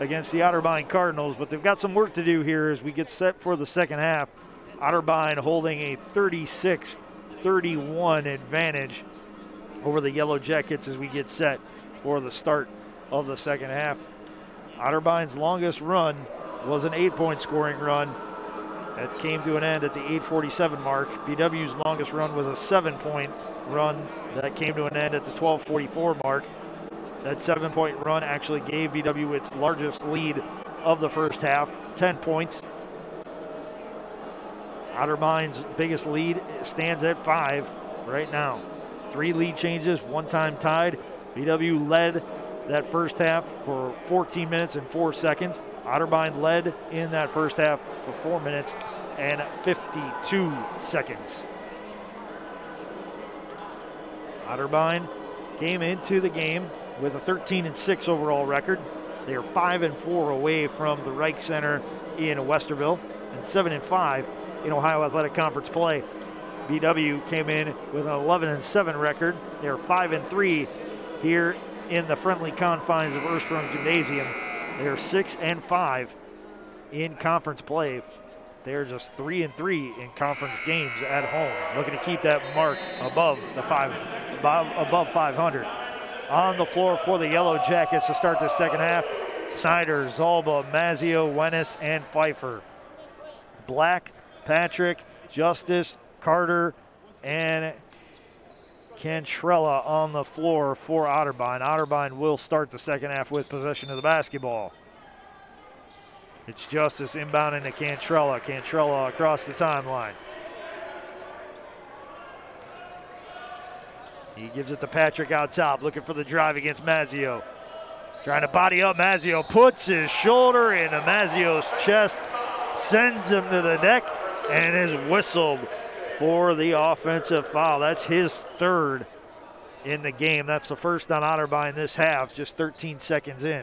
against the Otterbein Cardinals. But they've got some work to do here as we get set for the second half. Otterbein holding a 36 31 advantage over the Yellow Jackets as we get set for the start of the second half. Otterbein's longest run was an eight point scoring run that came to an end at the 847 mark. BW's longest run was a seven point run that came to an end at the 1244 mark. That seven point run actually gave BW its largest lead of the first half, 10 points. Otterbein's biggest lead stands at five right now. Three lead changes, one time tied. BW led that first half for 14 minutes and four seconds. Otterbein led in that first half for four minutes and 52 seconds. Otterbein came into the game with a 13 and 6 overall record. They are 5 and 4 away from the Rike Center in Westerville and 7 and 5 in Ohio Athletic Conference play. BW came in with an 11 and 7 record. They are 5 and 3 here in the friendly confines of Ursprung Gymnasium. They are 6 and 5 in conference play. They're just 3 and 3 in conference games at home, looking to keep that mark above the 5 above, above 500. On the floor for the Yellow Jackets to start the second half. Snyder, Zalba, Mazzio, Wennis, and Pfeiffer. Black, Patrick, Justice, Carter, and Cantrella on the floor for Otterbein. Otterbein will start the second half with possession of the basketball. It's Justice inbounding to Cantrella. Cantrella across the timeline. He gives it to Patrick out top, looking for the drive against Mazzio. Trying to body up Mazzio, puts his shoulder into Mazzio's chest, sends him to the deck, and is whistled for the offensive foul. That's his third in the game. That's the first on Otterbein this half, just 13 seconds in.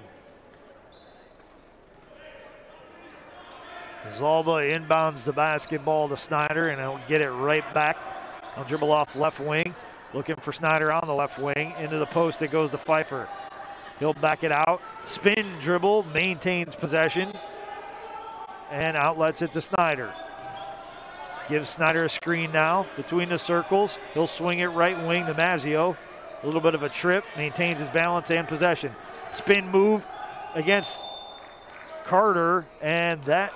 Zalba inbounds the basketball to Snyder, and he'll get it right back. He'll dribble off left wing, looking for Snyder on the left wing. Into the post, it goes to Pfeiffer. He'll back it out. Spin dribble, maintains possession, and outlets it to Snyder. Gives Snyder a screen now between the circles. He'll swing it right wing to Mazzio. A little bit of a trip, maintains his balance and possession. Spin move against Carter, and that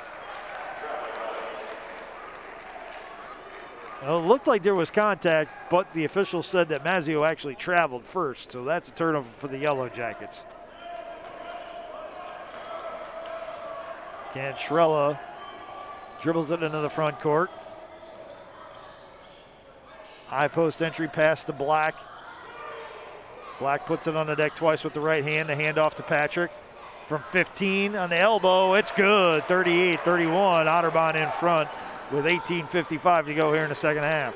Well, it looked like there was contact, but the official said that Mazzio actually traveled first, so that's a turnover for the Yellow Jackets. Cantrella dribbles it into the front court. High post entry pass to Black. Black puts it on the deck twice with the right hand. The handoff to Patrick. From 15 on the elbow, it's good. 38 31. Otterbein in front with 18.55 to go here in the second half.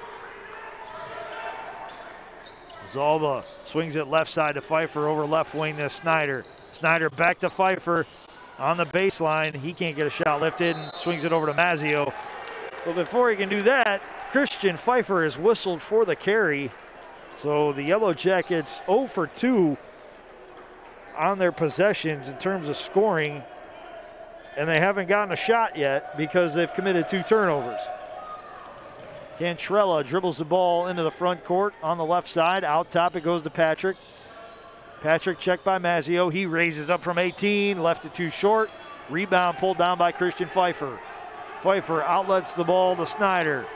Zalba swings it left side to Pfeiffer over left wing to Snyder. Snyder back to Pfeiffer on the baseline. He can't get a shot lifted and swings it over to Mazzio. But before he can do that, Christian Pfeiffer is whistled for the carry. So the Yellow Jackets 0 for 2 on their possessions in terms of scoring and they haven't gotten a shot yet because they've committed two turnovers. Cantrella dribbles the ball into the front court on the left side. Out top it goes to Patrick. Patrick checked by Mazzio. He raises up from 18, left it too short. Rebound pulled down by Christian Pfeiffer. Pfeiffer outlets the ball to Snyder.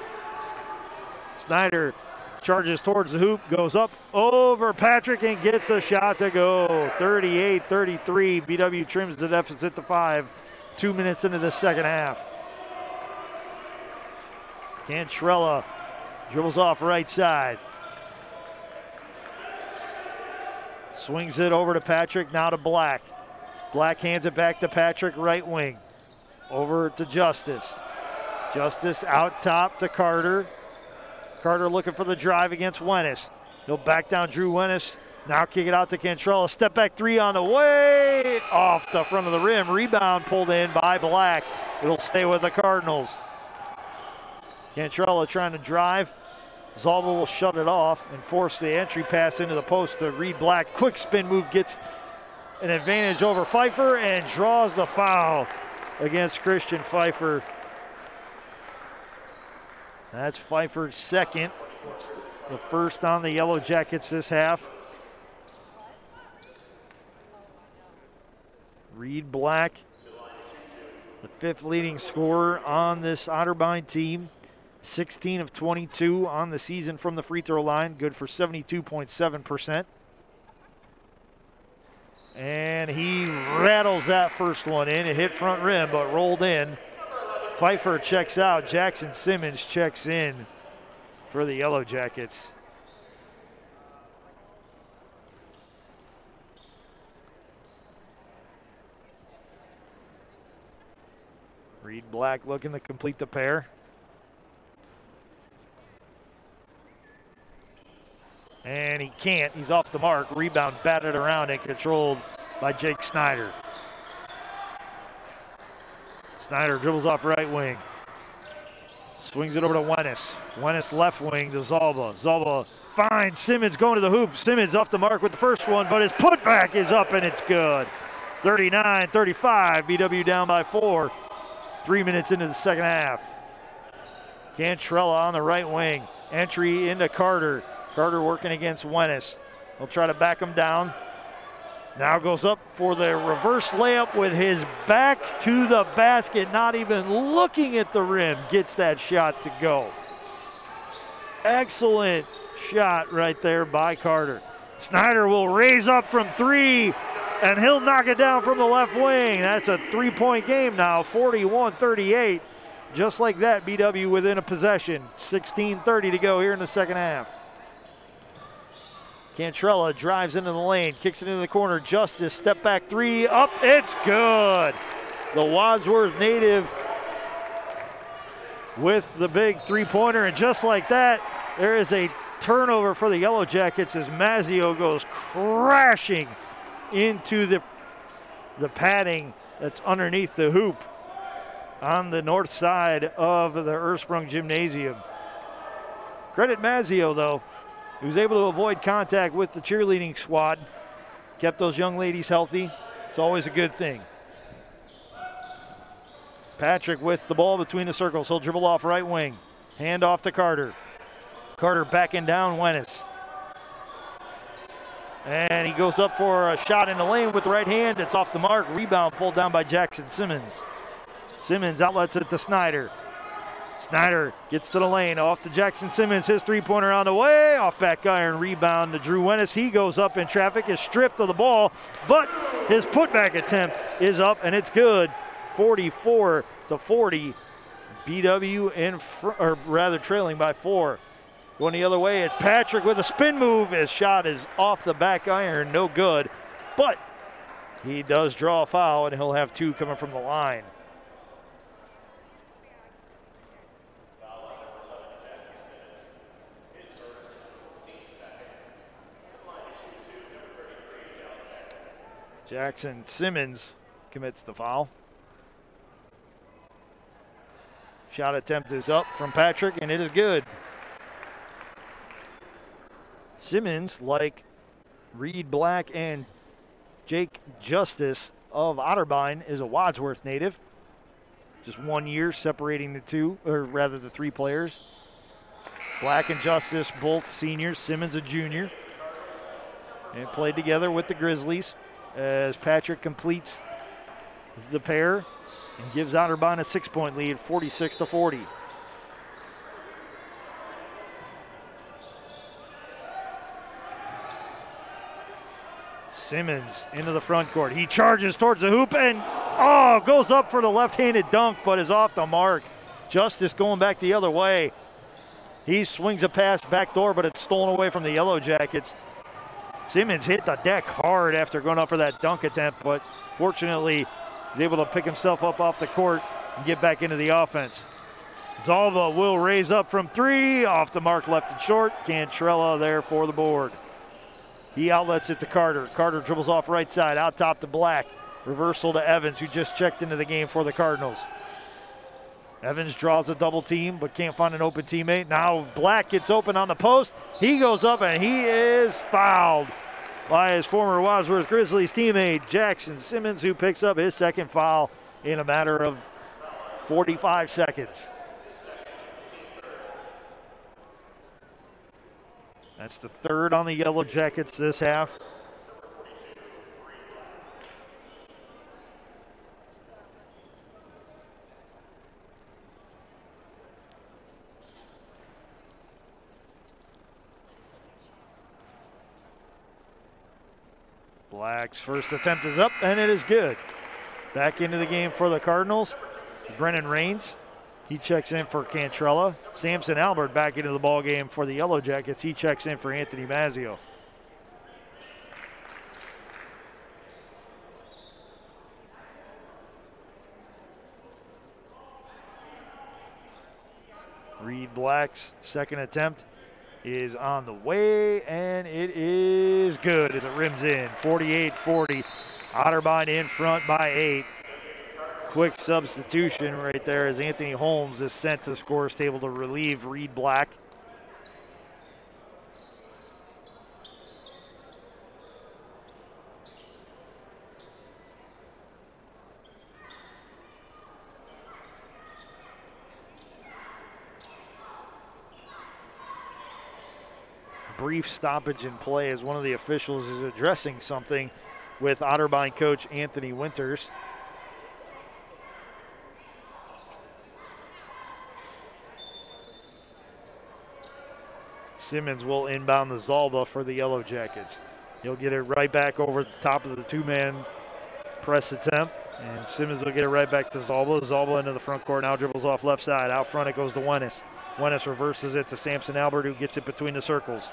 Snyder charges towards the hoop, goes up over Patrick and gets a shot to go. 38 33. BW trims the deficit to five two minutes into the second half. Cantrella dribbles off right side. Swings it over to Patrick, now to Black. Black hands it back to Patrick, right wing. Over to Justice. Justice out top to Carter. Carter looking for the drive against Wennis. He'll back down Drew Wennis Now kick it out to Cantrell. A Step back three on the way. Off the front of the rim. Rebound pulled in by Black. It'll stay with the Cardinals. Cantrella trying to drive. Zalba will shut it off and force the entry pass into the post to Reed Black. Quick spin move gets an advantage over Pfeiffer and draws the foul against Christian Pfeiffer. That's Pfeiffer's second. The first on the Yellow Jackets this half. Reed Black, the fifth leading scorer on this Otterbein team. 16 of 22 on the season from the free throw line, good for 72.7%. And he rattles that first one in. It hit front rim, but rolled in. Pfeiffer checks out. Jackson Simmons checks in for the Yellow Jackets. Reed Black looking to complete the pair. And he can't. He's off the mark. Rebound batted around and controlled by Jake Snyder. Snyder dribbles off right wing. Swings it over to Wennis. Wennis left wing to Zalba. Zalba finds Simmons going to the hoop. Simmons off the mark with the first one, but his putback is up and it's good. 39 35. BW down by four. Three minutes into the second half. Cantrella on the right wing. Entry into Carter. Carter working against Wennis. He'll try to back him down. Now goes up for the reverse layup with his back to the basket, not even looking at the rim. Gets that shot to go. Excellent shot right there by Carter. Snyder will raise up from three and he'll knock it down from the left wing. That's a three point game now, 41 38. Just like that, BW within a possession. 16 30 to go here in the second half. Cantrella drives into the lane, kicks it into the corner. Justice, step back three, up, it's good. The Wadsworth native with the big three pointer, and just like that, there is a turnover for the Yellow Jackets as Mazzio goes crashing into the, the padding that's underneath the hoop on the north side of the Ursprung Gymnasium. Credit Mazzio, though. He was able to avoid contact with the cheerleading squad, kept those young ladies healthy. It's always a good thing. Patrick with the ball between the circles. He'll dribble off right wing. Hand off to Carter. Carter backing down Wennis. And he goes up for a shot in the lane with the right hand. It's off the mark. Rebound pulled down by Jackson Simmons. Simmons outlets it to Snyder. Snyder gets to the lane, off to Jackson Simmons. His three pointer on the way, off back iron rebound to Drew Wennis. He goes up in traffic, is stripped of the ball, but his putback attempt is up and it's good. 44 to 40. BW in fr- or rather trailing by four. Going the other way, it's Patrick with a spin move. His shot is off the back iron, no good. But he does draw a foul, and he'll have two coming from the line. Jackson Simmons commits the foul. Shot attempt is up from Patrick, and it is good. Simmons, like Reed Black and Jake Justice of Otterbein, is a Wadsworth native. Just one year separating the two, or rather the three players. Black and Justice, both seniors. Simmons, a junior. And played together with the Grizzlies as Patrick completes the pair and gives Otterbein a six point lead, 46 to 40. Simmons into the front court. He charges towards the hoop and oh, goes up for the left-handed dunk, but is off the mark. Justice going back the other way. He swings a pass back door, but it's stolen away from the Yellow Jackets. Simmons hit the deck hard after going up for that dunk attempt, but fortunately, he's able to pick himself up off the court and get back into the offense. Zalba will raise up from three, off the mark, left and short. Cantrella there for the board. He outlets it to Carter. Carter dribbles off right side, out top to Black. Reversal to Evans, who just checked into the game for the Cardinals. Evans draws a double team, but can't find an open teammate. Now Black gets open on the post. He goes up and he is fouled by his former Wadsworth Grizzlies teammate, Jackson Simmons, who picks up his second foul in a matter of 45 seconds. That's the third on the Yellow Jackets this half. Black's first attempt is up, and it is good. Back into the game for the Cardinals. Brennan Rains he checks in for Cantrella. Samson Albert back into the ball game for the Yellow Jackets. He checks in for Anthony Mazzio. Reed Black's second attempt is on the way, and it is good as it rims in. 48 40. Otterbein in front by eight quick substitution right there as Anthony Holmes is sent to the scores table to relieve Reed Black. Brief stoppage in play as one of the officials is addressing something with Otterbein coach Anthony Winters. Simmons will inbound the Zalba for the Yellow Jackets. He'll get it right back over the top of the two-man press attempt, and Simmons will get it right back to Zalba. Zalba into the front court now dribbles off left side. Out front it goes to Wennis. Wennis reverses it to Samson Albert, who gets it between the circles.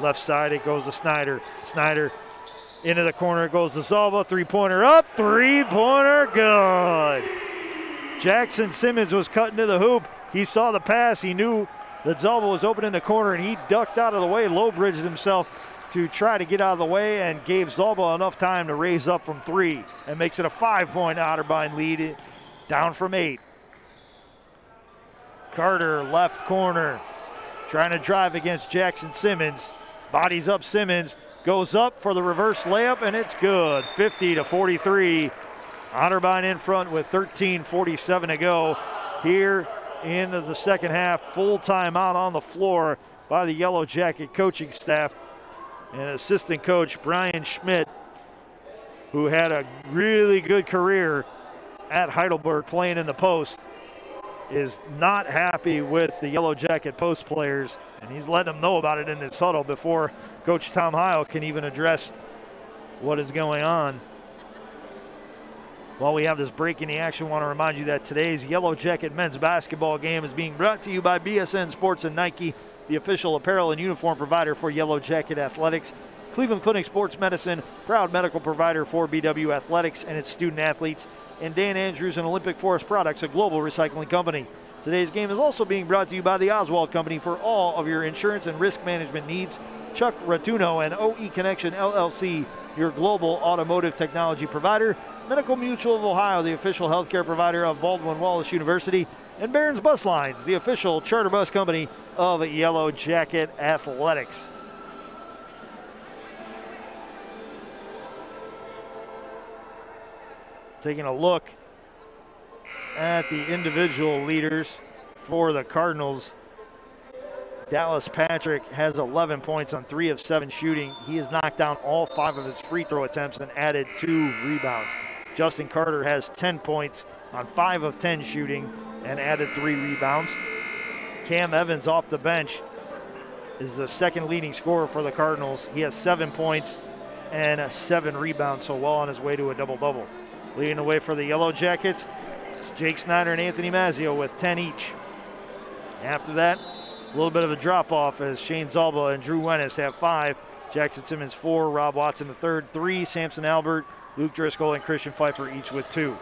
Left side it goes to Snyder. Snyder into the corner it goes to Zalba. Three-pointer up, three-pointer good. Jackson Simmons was cutting to the hoop. He saw the pass. He knew that Zalba was open in the corner and he ducked out of the way, low bridged himself to try to get out of the way and gave Zalba enough time to raise up from three and makes it a five point Otterbein lead down from eight. Carter left corner trying to drive against Jackson Simmons. Bodies up Simmons, goes up for the reverse layup and it's good. 50 to 43. Otterbein in front with 13:47 to go here in the second half. Full time out on the floor by the Yellow Jacket coaching staff and assistant coach Brian Schmidt, who had a really good career at Heidelberg playing in the post, is not happy with the Yellow Jacket post players, and he's letting them know about it in his huddle before Coach Tom Heil can even address what is going on. While we have this break in the action, I want to remind you that today's Yellow Jacket men's basketball game is being brought to you by BSN Sports and Nike, the official apparel and uniform provider for Yellow Jacket Athletics. Cleveland Clinic Sports Medicine, proud medical provider for BW Athletics and its student athletes, and Dan Andrews and Olympic Forest Products, a global recycling company. Today's game is also being brought to you by the Oswald Company for all of your insurance and risk management needs. Chuck Ratuno and OE Connection LLC, your global automotive technology provider. Medical Mutual of Ohio, the official healthcare provider of Baldwin Wallace University, and Barons Bus Lines, the official charter bus company of Yellow Jacket Athletics. Taking a look at the individual leaders for the Cardinals. Dallas Patrick has 11 points on three of seven shooting. He has knocked down all five of his free throw attempts and added two rebounds. Justin Carter has 10 points on 5 of 10 shooting and added 3 rebounds. Cam Evans off the bench is the second leading scorer for the Cardinals. He has 7 points and 7 rebounds, so well on his way to a double double. Leading the way for the Yellow Jackets, it's Jake Snyder and Anthony Mazzio with 10 each. After that, a little bit of a drop off as Shane Zalba and Drew Wennis have 5. Jackson Simmons 4, Rob Watson the third, 3, Samson Albert, Luke Driscoll and Christian Pfeiffer each with two.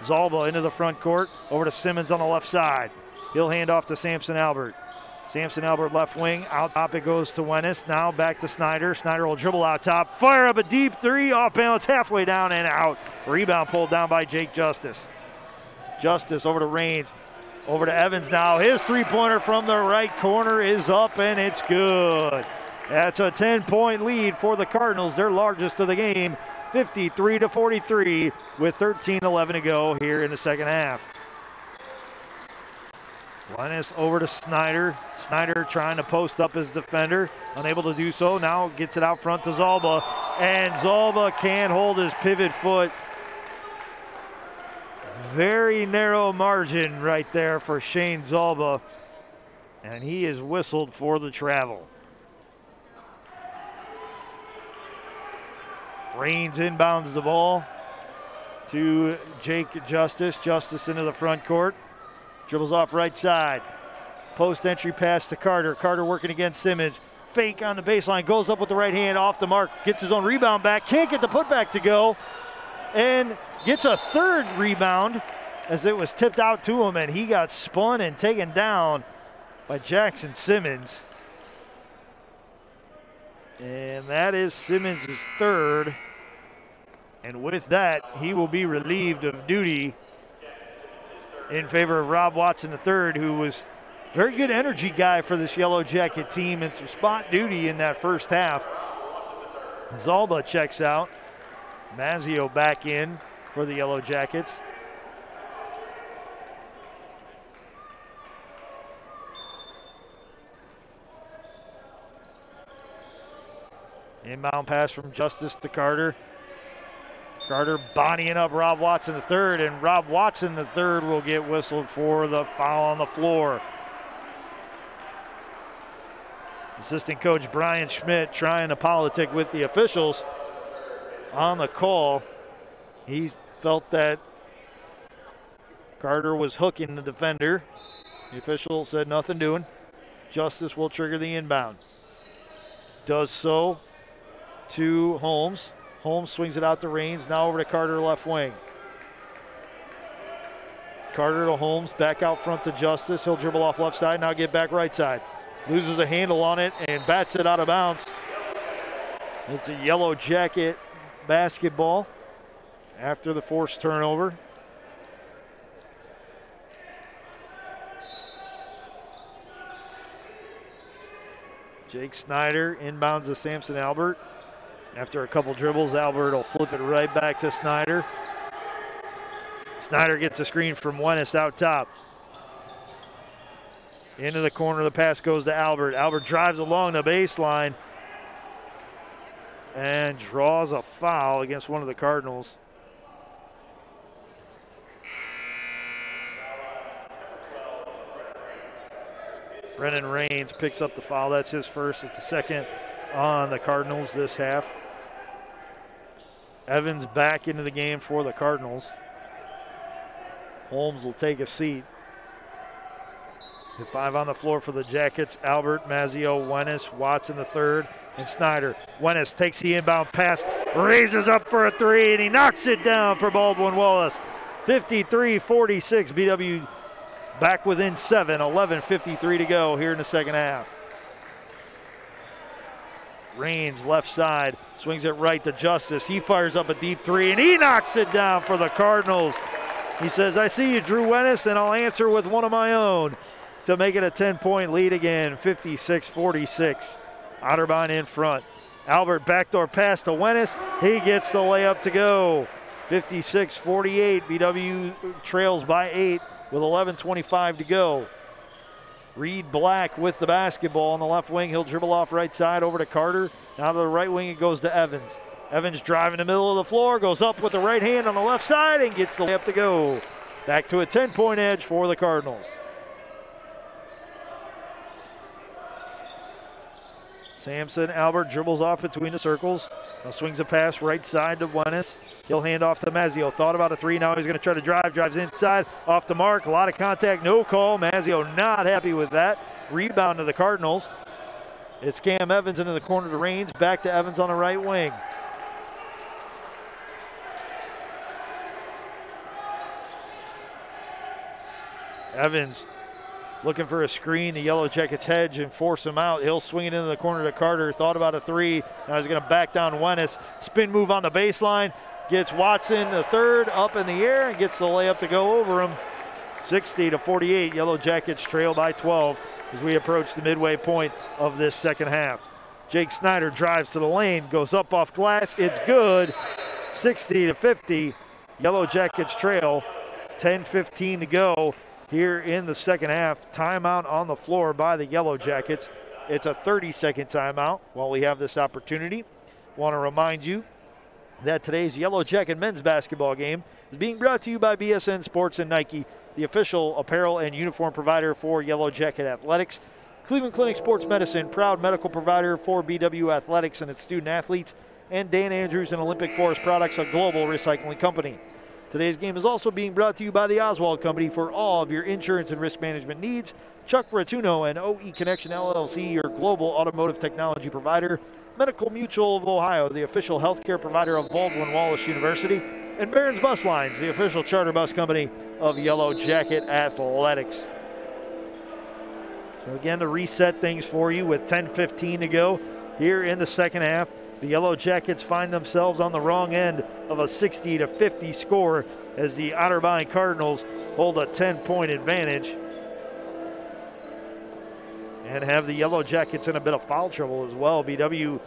Zalba into the front court, over to Simmons on the left side. He'll hand off to Samson Albert. Samson Albert left wing. Out top it goes to Wennis. Now back to Snyder. Snyder will dribble out top. Fire up a deep three. Off balance halfway down and out. Rebound pulled down by Jake Justice. Justice over to Rains. Over to Evans now. His three pointer from the right corner is up and it's good. That's a 10 point lead for the Cardinals, their largest of the game. 53 to 43 with 13 11 to go here in the second half. Linus over to Snyder. Snyder trying to post up his defender. Unable to do so. Now gets it out front to Zalba. And Zalba can't hold his pivot foot. Very narrow margin right there for Shane Zalba. And he is whistled for the travel. Rains inbounds the ball to Jake Justice. Justice into the front court. Dribbles off right side. Post entry pass to Carter. Carter working against Simmons. Fake on the baseline. Goes up with the right hand off the mark. Gets his own rebound back. Can't get the putback to go. And gets a third rebound as it was tipped out to him. And he got spun and taken down by Jackson Simmons. And that is Simmons' third. And with that, he will be relieved of duty in favor of Rob Watson III, who was very good energy guy for this Yellow Jacket team and some spot duty in that first half. Zalba checks out. Mazzio back in for the Yellow Jackets. Inbound pass from Justice to Carter. Carter bodying up Rob Watson the third, and Rob Watson the third will get whistled for the foul on the floor. Assistant coach Brian Schmidt trying to politic with the officials on the call. He felt that Carter was hooking the defender. The official said nothing doing. Justice will trigger the inbound. Does so to Holmes. Holmes swings it out the Rains. Now over to Carter, left wing. Carter to Holmes, back out front to Justice. He'll dribble off left side, now get back right side. Loses a handle on it and bats it out of bounds. It's a yellow jacket basketball after the forced turnover. Jake Snyder inbounds to Samson Albert. After a couple dribbles, Albert will flip it right back to Snyder. Snyder gets a screen from Wennis out top. Into the corner, the pass goes to Albert. Albert drives along the baseline and draws a foul against one of the Cardinals. Brennan Rains picks up the foul. That's his first. It's the second on the Cardinals this half. Evans back into the game for the Cardinals. Holmes will take a seat. The five on the floor for the Jackets. Albert, Mazzio, Wennis, Watson the third, and Snyder. Wennis takes the inbound pass, raises up for a three, and he knocks it down for Baldwin Wallace. 53-46. BW back within seven. 11 53 to go here in the second half. Rains left side, swings it right to Justice. He fires up a deep three and he knocks it down for the Cardinals. He says, I see you, Drew Wennis, and I'll answer with one of my own to make it a 10 point lead again, 56 46. Otterbein in front. Albert backdoor pass to Wennis. He gets the layup to go. 56 48. BW trails by eight with 11.25 to go. Reed Black with the basketball on the left wing. He'll dribble off right side over to Carter. Now to the right wing, it goes to Evans. Evans driving the middle of the floor, goes up with the right hand on the left side and gets the layup to go. Back to a 10 point edge for the Cardinals. Samson Albert dribbles off between the circles. Now swings a pass right side to Wennis. He'll hand off to Mazzio. Thought about a three. Now he's going to try to drive. Drives inside. Off the mark. A lot of contact. No call. Mazzio not happy with that. Rebound to the Cardinals. It's Cam Evans into the corner to Rains. Back to Evans on the right wing. Evans looking for a screen. The Yellow Jackets hedge and force him out. He'll swing it into the corner to Carter. Thought about a three. Now he's going to back down Wennis. Spin move on the baseline. Gets Watson the third up in the air and gets the layup to go over him. 60 to 48. Yellow Jackets trail by 12 as we approach the midway point of this second half. Jake Snyder drives to the lane, goes up off glass. It's good. 60 to 50. Yellow Jackets trail. 10 15 to go here in the second half. Timeout on the floor by the Yellow Jackets. It's a 30 second timeout while we have this opportunity. Want to remind you that today's Yellow Jacket men's basketball game is being brought to you by BSN Sports and Nike, the official apparel and uniform provider for Yellow Jacket Athletics. Cleveland Clinic Sports Medicine, proud medical provider for BW Athletics and its student athletes. And Dan Andrews and Olympic Forest Products, a global recycling company. Today's game is also being brought to you by the Oswald Company for all of your insurance and risk management needs. Chuck Ratuno and OE Connection LLC, your global automotive technology provider. Medical Mutual of Ohio, the official healthcare provider of Baldwin Wallace University. And Barons Bus Lines, the official charter bus company of Yellow Jacket Athletics. So again, to reset things for you with 10-15 to go here in the second half. The Yellow Jackets find themselves on the wrong end of a 60 to 50 score as the Otterbein Cardinals hold a 10 point advantage and have the Yellow Jackets in a bit of foul trouble as well. BW,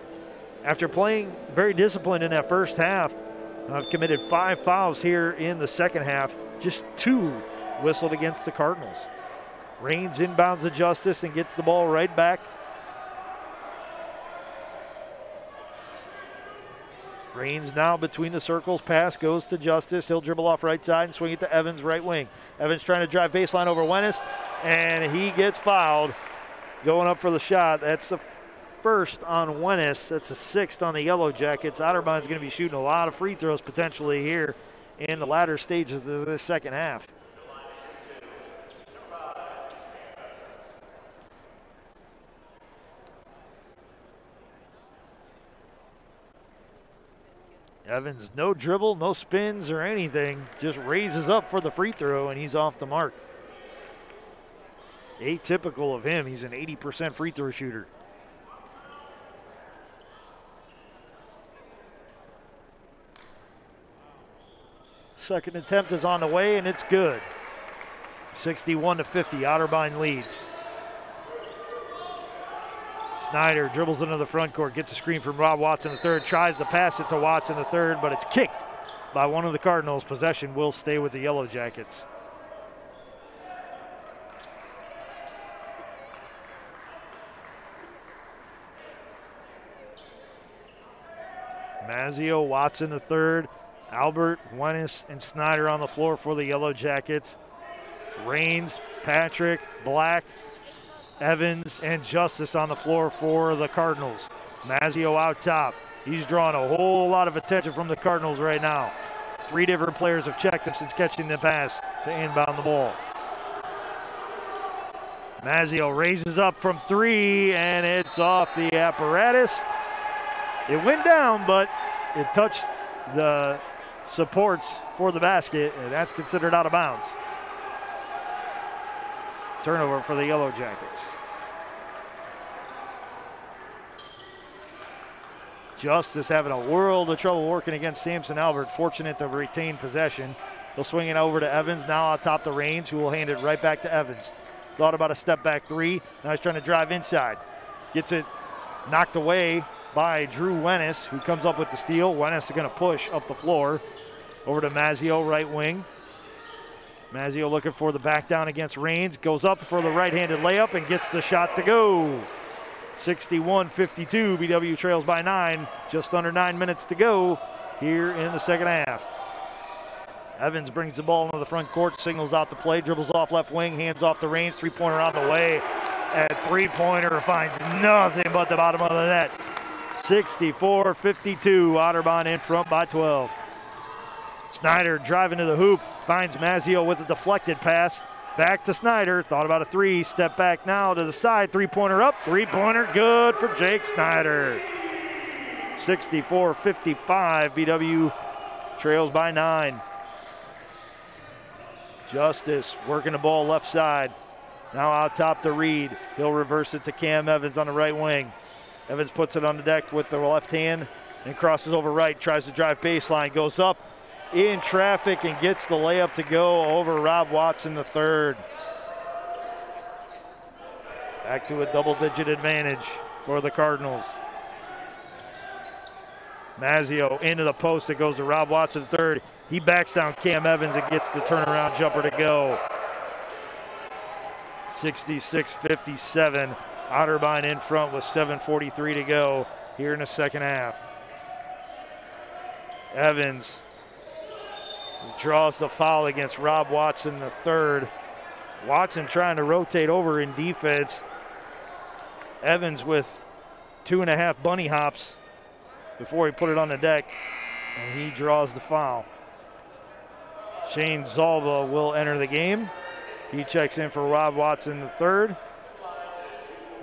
after playing very disciplined in that first half, have committed five fouls here in the second half, just two whistled against the Cardinals. Rains inbounds the Justice and gets the ball right back Rains now between the circles. Pass goes to Justice. He'll dribble off right side and swing it to Evans, right wing. Evans trying to drive baseline over Wennis, and he gets fouled. Going up for the shot. That's the first on Wennis. That's the sixth on the Yellow Jackets. Otterbein's going to be shooting a lot of free throws potentially here in the latter stages of this second half. Evans, no dribble, no spins or anything, just raises up for the free throw and he's off the mark. Atypical of him, he's an 80% free throw shooter. Second attempt is on the way and it's good. 61 to 50, Otterbein leads. Snyder dribbles into the front court, gets a screen from Rob Watson the third, tries to pass it to Watson the third, but it's kicked by one of the Cardinals. Possession will stay with the Yellow Jackets. Mazzio, Watson the third, Albert, Wennis, and Snyder on the floor for the Yellow Jackets. Rains, Patrick, Black, Evans and Justice on the floor for the Cardinals. Mazzio out top. He's drawing a whole lot of attention from the Cardinals right now. Three different players have checked him since catching the pass to inbound the ball. Mazzio raises up from three, and it's off the apparatus. It went down, but it touched the supports for the basket, and that's considered out of bounds. Turnover for the Yellow Jackets. Justice having a world of trouble working against Samson Albert. Fortunate to retain possession. He'll swing it over to Evans. Now on top the Rains, who will hand it right back to Evans. Thought about a step back three. Now he's trying to drive inside. Gets it knocked away by Drew Wennis, who comes up with the steal. Wennis is going to push up the floor over to Mazzio, right wing. Mazzio looking for the back down against Rains. Goes up for the right-handed layup and gets the shot to go. 61-52. BW trails by nine. Just under nine minutes to go here in the second half. Evans brings the ball into the front court, signals out the play, dribbles off left wing, hands off the range, three-pointer on the way. And three-pointer finds nothing but the bottom of the net. 64-52. Otterbein in front by 12. Snyder driving to the hoop, finds Mazzio with a deflected pass. Back to Snyder, thought about a three, step back now to the side, three pointer up, three pointer good for Jake Snyder. 64 55, BW trails by nine. Justice working the ball left side. Now out top to Reed. He'll reverse it to Cam Evans on the right wing. Evans puts it on the deck with the left hand and crosses over right. Tries to drive baseline. Goes up in traffic and gets the layup to go over Rob Watson the third. Back to a double digit advantage for the Cardinals. Mazzio into the post. It goes to Rob Watson third. He backs down Cam Evans and gets the turnaround jumper to go. 66 57. Otterbein in front with 7.43 to go here in the second half. Evans draws the foul against Rob Watson the third. Watson trying to rotate over in defense. Evans with two and a half bunny hops before he put it on the deck, and he draws the foul. Shane Zalba will enter the game. He checks in for Rob Watson the third.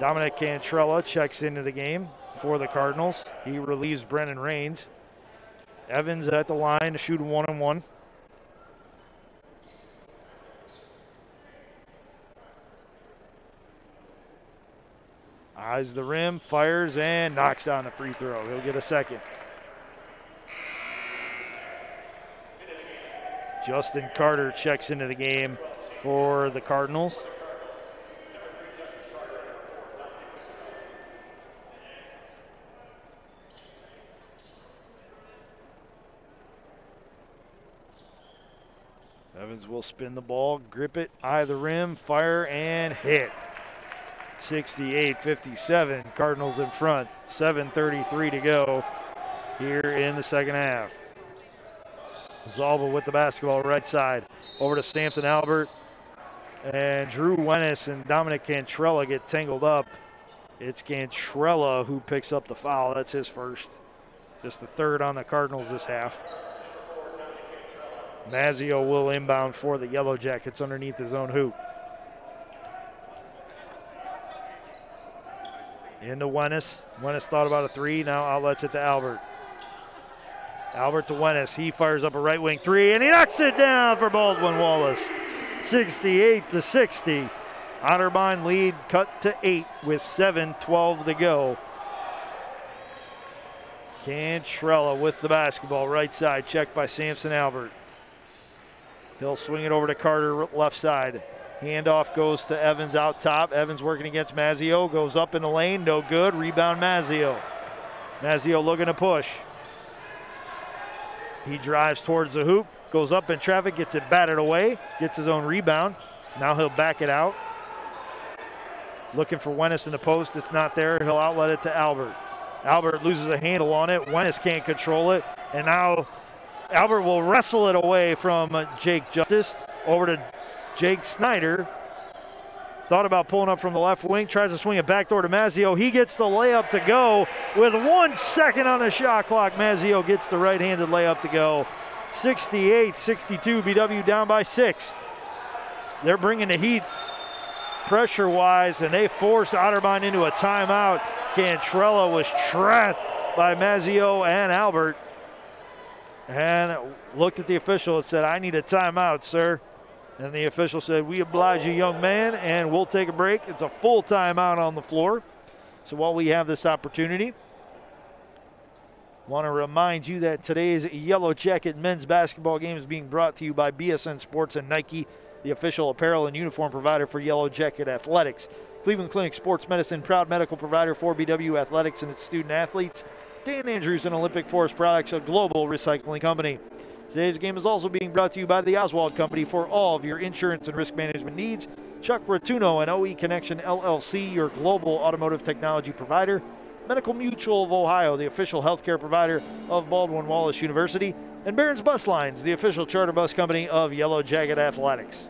Dominic Cantrella checks into the game for the Cardinals. He relieves Brennan Rains. Evans at the line to shoot one and one. Eyes the rim, fires, and knocks down the free throw. He'll get a second. Justin Carter checks into the game for the Cardinals. Evans will spin the ball, grip it, eye the rim, fire, and hit. 68 57. Cardinals in front. 7.33 to go here in the second half. Zalba with the basketball right side. Over to Samson Albert. And Drew Wennis and Dominic Cantrella get tangled up. It's Cantrella who picks up the foul. That's his first. Just the third on the Cardinals this half. Mazzio will inbound for the Yellow Jackets underneath his own hoop. Into Wennis. Wennis thought about a three. Now outlets it to Albert. Albert to Wennis. He fires up a right wing three and he knocks it down for Baldwin Wallace. 68 to 60. Otterbein lead cut to eight with 7:12 to go. Cantrella with the basketball, right side, checked by Samson Albert. He'll swing it over to Carter, left side. Handoff goes to Evans out top. Evans working against Mazzio. Goes up in the lane. No good. Rebound Mazzio. Mazzio looking to push. He drives towards the hoop. Goes up in traffic. Gets it batted away. Gets his own rebound. Now he'll back it out. Looking for Wennis in the post. It's not there. He'll outlet it to Albert. Albert loses a handle on it. Wennis can't control it. And now Albert will wrestle it away from Jake Justice over to Jake Snyder thought about pulling up from the left wing, tries to swing it back door to Mazzio. He gets the layup to go with one second on the shot clock. Mazzio gets the right handed layup to go. 68 62, BW down by six. They're bringing the heat pressure wise, and they force Otterbein into a timeout. Cantrella was trapped by Mazzio and Albert and looked at the official and said, I need a timeout, sir. And the official said, We oblige you, young man, and we'll take a break. It's a full timeout on the floor. So while we have this opportunity, want to remind you that today's Yellow Jacket men's basketball game is being brought to you by BSN Sports and Nike, the official apparel and uniform provider for Yellow Jacket Athletics. Cleveland Clinic Sports Medicine, proud medical provider for BW Athletics and its student athletes. Dan Andrews and Olympic Forest Products, a global recycling company. Today's game is also being brought to you by the Oswald Company for all of your insurance and risk management needs. Chuck Rotuno and OE Connection LLC, your global automotive technology provider. Medical Mutual of Ohio, the official healthcare provider of Baldwin Wallace University. And Barons Bus Lines, the official charter bus company of Yellow Jacket Athletics.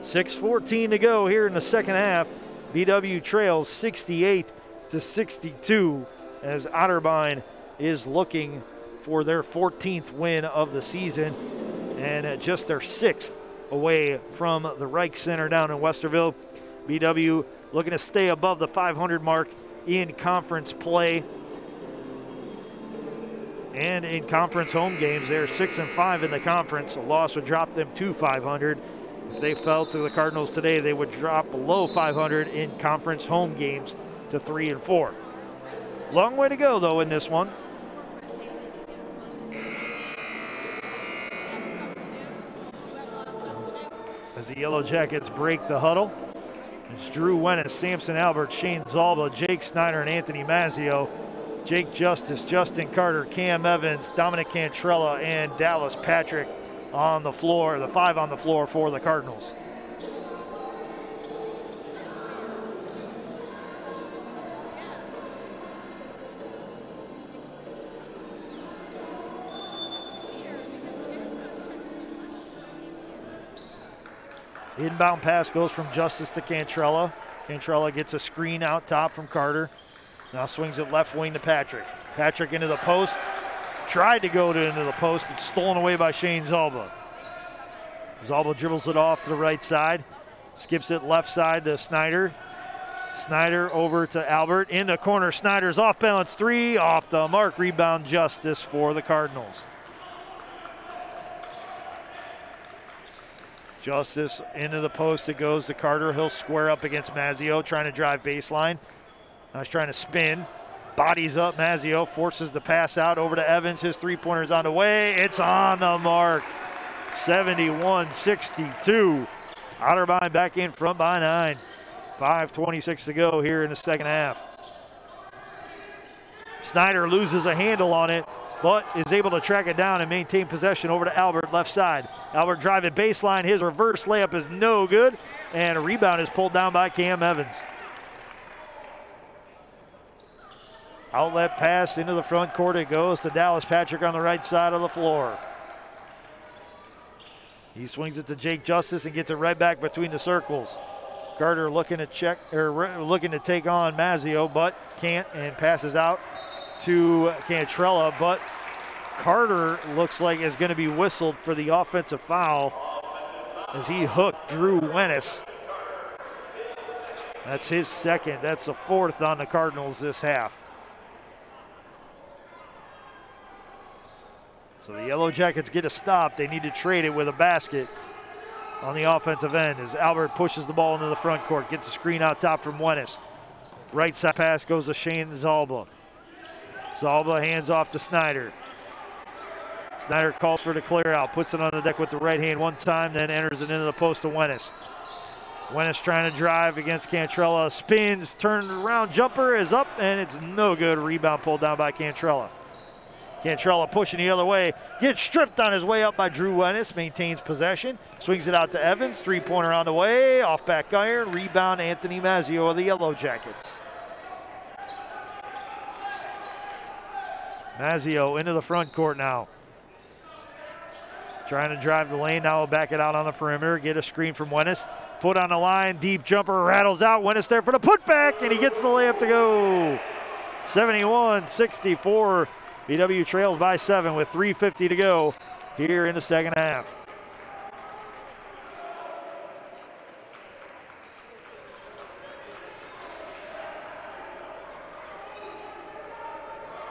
6.14 to go here in the second half. BW trails 68 to 62 as Otterbein is looking for their 14th win of the season and just their sixth away from the Rike Center down in Westerville. BW looking to stay above the 500 mark in conference play. And in conference home games, they're six and five in the conference. A loss would drop them to 500. If they fell to the Cardinals today, they would drop below 500 in conference home games to 3 and 4. Long way to go, though, in this one. As the Yellow Jackets break the huddle, it's Drew Wennis, Samson Albert, Shane Zalba, Jake Snyder, and Anthony Mazzio. Jake Justice, Justin Carter, Cam Evans, Dominic Cantrella, and Dallas Patrick on the floor, the five on the floor for the Cardinals. Inbound pass goes from Justice to Cantrella. Cantrella gets a screen out top from Carter. Now swings it left wing to Patrick. Patrick into the post. Tried to go to into the post. It's stolen away by Shane Zalba. Zalba dribbles it off to the right side. Skips it left side to Snyder. Snyder over to Albert. In the corner, Snyder's off balance three. Off the mark. Rebound justice for the Cardinals. Justice into the post. It goes to Carter. He'll square up against Mazzio, trying to drive baseline. Now he's trying to spin. Bodies up. Mazzio forces the pass out over to Evans. His three pointer's on the way. It's on the mark. 71 62. Otterbein back in front by nine. 5.26 to go here in the second half. Snyder loses a handle on it but is able to track it down and maintain possession over to Albert, left side. Albert driving baseline. His reverse layup is no good, and a rebound is pulled down by Cam Evans. Outlet pass into the front court. It goes to Dallas Patrick on the right side of the floor. He swings it to Jake Justice and gets it right back between the circles. Carter looking to check or looking to take on Mazzio, but can't and passes out to Cantrella, but Carter looks like is going to be whistled for the offensive foul as he hooked Drew Wennis. That's his second. That's the fourth on the Cardinals this half. So the Yellow Jackets get a stop. They need to trade it with a basket on the offensive end as Albert pushes the ball into the front court, gets a screen out top from Wennis. Right side pass goes to Shane Zalba. Zalba hands off to Snyder. Snyder calls for the clear out, puts it on the deck with the right hand one time, then enters it into the post to Wennis. Wennis trying to drive against Cantrella, spins, turns around, jumper is up, and it's no good. Rebound pulled down by Cantrella. Cantrella pushing the other way, gets stripped on his way up by Drew Wennis, maintains possession, swings it out to Evans, three pointer on the way, off back iron, rebound Anthony Mazzio of the Yellow Jackets. Mazzio into the front court now. Trying to drive the lane now, back it out on the perimeter, get a screen from Wennis. Foot on the line, deep jumper rattles out. Wennis there for the putback, and he gets the layup to go. 71 64. BW trails by seven with 3.50 to go here in the second half.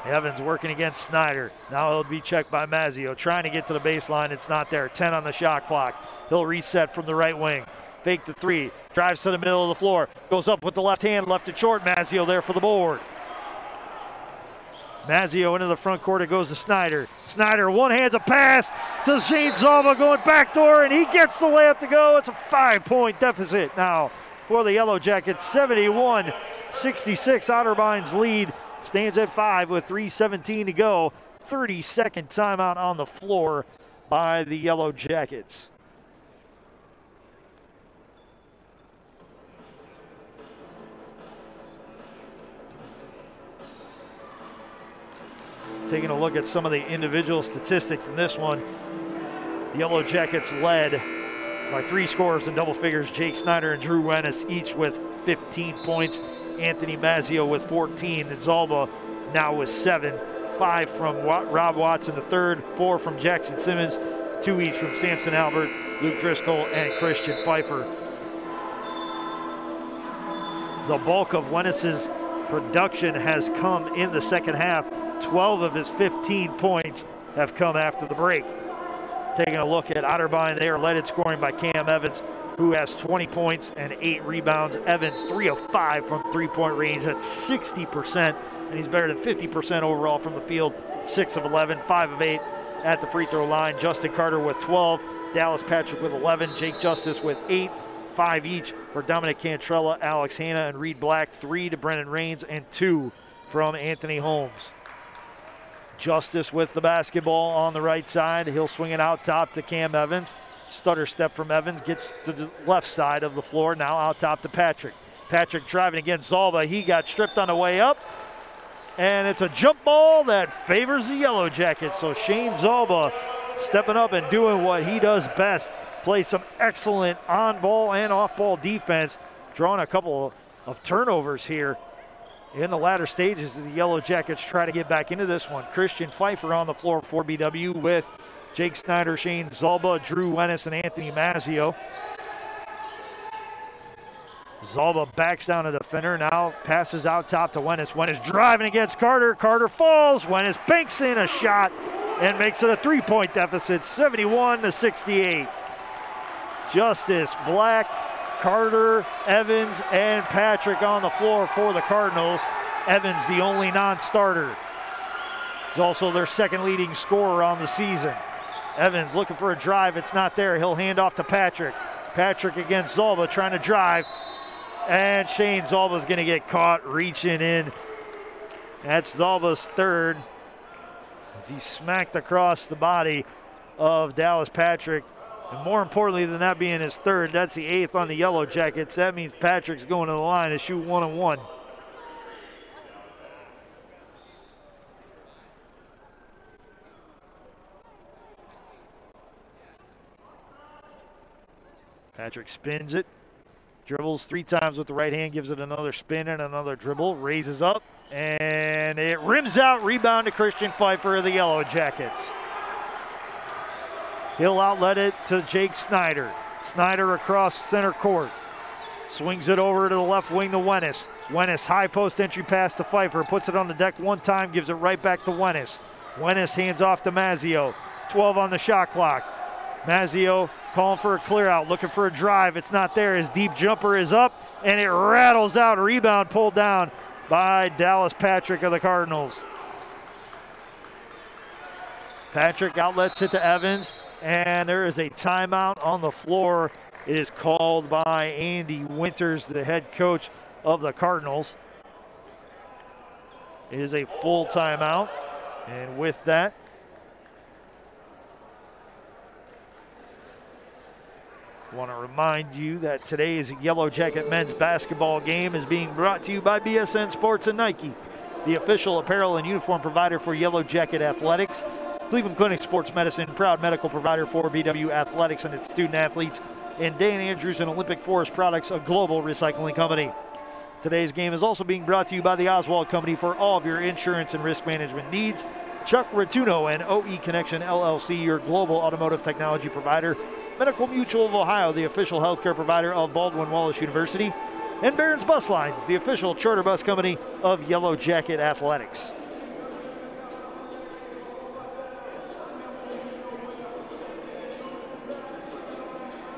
Evans working against Snyder. Now he'll be checked by Mazzio. Trying to get to the baseline. It's not there. 10 on the shot clock. He'll reset from the right wing. Fake the three. Drives to the middle of the floor. Goes up with the left hand. Left it short. Mazzio there for the board. Mazzio into the front court. It goes to Snyder. Snyder one hands a pass to Shane Zalba going backdoor, and he gets the layup to go. It's a five point deficit now for the Yellow Jackets. 71 66. Otterbein's lead stands at five with 3.17 to go. 30 second timeout on the floor by the Yellow Jackets. Taking a look at some of the individual statistics in this one, the Yellow Jackets led by three scorers in double figures. Jake Snyder and Drew Wennis each with 15 points. Anthony Mazzio with 14, and Zalba now with seven. Five from Rob Watson, the third, four from Jackson Simmons, two each from Samson Albert, Luke Driscoll, and Christian Pfeiffer. The bulk of Wennis's production has come in the second half. 12 of his 15 points have come after the break. Taking a look at Otterbein, they are led in scoring by Cam Evans, who has 20 points and eight rebounds. Evans, 3 of 5 from three point range. That's 60%, and he's better than 50% overall from the field. 6 of 11, 5 of 8 at the free throw line. Justin Carter with 12, Dallas Patrick with 11, Jake Justice with 8, 5 each for Dominic Cantrella, Alex Hanna, and Reed Black, 3 to Brennan Rains, and 2 from Anthony Holmes. Justice with the basketball on the right side. He'll swing it out top to Cam Evans. Stutter step from Evans gets to the left side of the floor. Now out top to Patrick. Patrick driving against Zalba. He got stripped on the way up. And it's a jump ball that favors the Yellow Jackets. So Shane Zalba stepping up and doing what he does best. Play some excellent on ball and off ball defense, drawing a couple of turnovers here in the latter stages the Yellow Jackets try to get back into this one. Christian Pfeiffer on the floor for BW with Jake Snyder, Shane Zalba, Drew Wennis, and Anthony Mazzio. Zalba backs down a defender, now passes out top to Wennis. Wennis driving against Carter. Carter falls. Wennis banks in a shot and makes it a three point deficit, 71 to 68. Justice Black Carter, Evans, and Patrick on the floor for the Cardinals. Evans, the only non starter. He's also their second leading scorer on the season. Evans looking for a drive. It's not there. He'll hand off to Patrick. Patrick against Zalba trying to drive. And Shane Zalba's going to get caught reaching in. That's Zalba's third. He smacked across the body of Dallas Patrick. And more importantly than that being his third, that's the eighth on the Yellow Jackets. That means Patrick's going to the line to shoot one and one. Patrick spins it, dribbles three times with the right hand, gives it another spin and another dribble, raises up, and it rims out. Rebound to Christian Pfeiffer of the Yellow Jackets. He'll outlet it to Jake Snyder. Snyder across center court. Swings it over to the left wing to Wennis. Wennis high post entry pass to Pfeiffer. Puts it on the deck one time, gives it right back to Wennis. Wennis hands off to Mazzio. 12 on the shot clock. Mazzio calling for a clear out, looking for a drive. It's not there. His deep jumper is up and it rattles out. Rebound pulled down by Dallas Patrick of the Cardinals. Patrick outlets it to Evans and there is a timeout on the floor. It is called by Andy Winters, the head coach of the Cardinals. It is a full timeout, and with that, want to remind you that today's Yellow Jacket men's basketball game is being brought to you by BSN Sports and Nike, the official apparel and uniform provider for Yellow Jacket Athletics. Cleveland Clinic Sports Medicine, proud medical provider for BW Athletics and its student athletes, and Dan Andrews and Olympic Forest Products, a global recycling company. Today's game is also being brought to you by the Oswald Company for all of your insurance and risk management needs. Chuck Rotuno and OE Connection LLC, your global automotive technology provider. Medical Mutual of Ohio, the official healthcare provider of Baldwin Wallace University. And Barons Bus Lines, the official charter bus company of Yellow Jacket Athletics.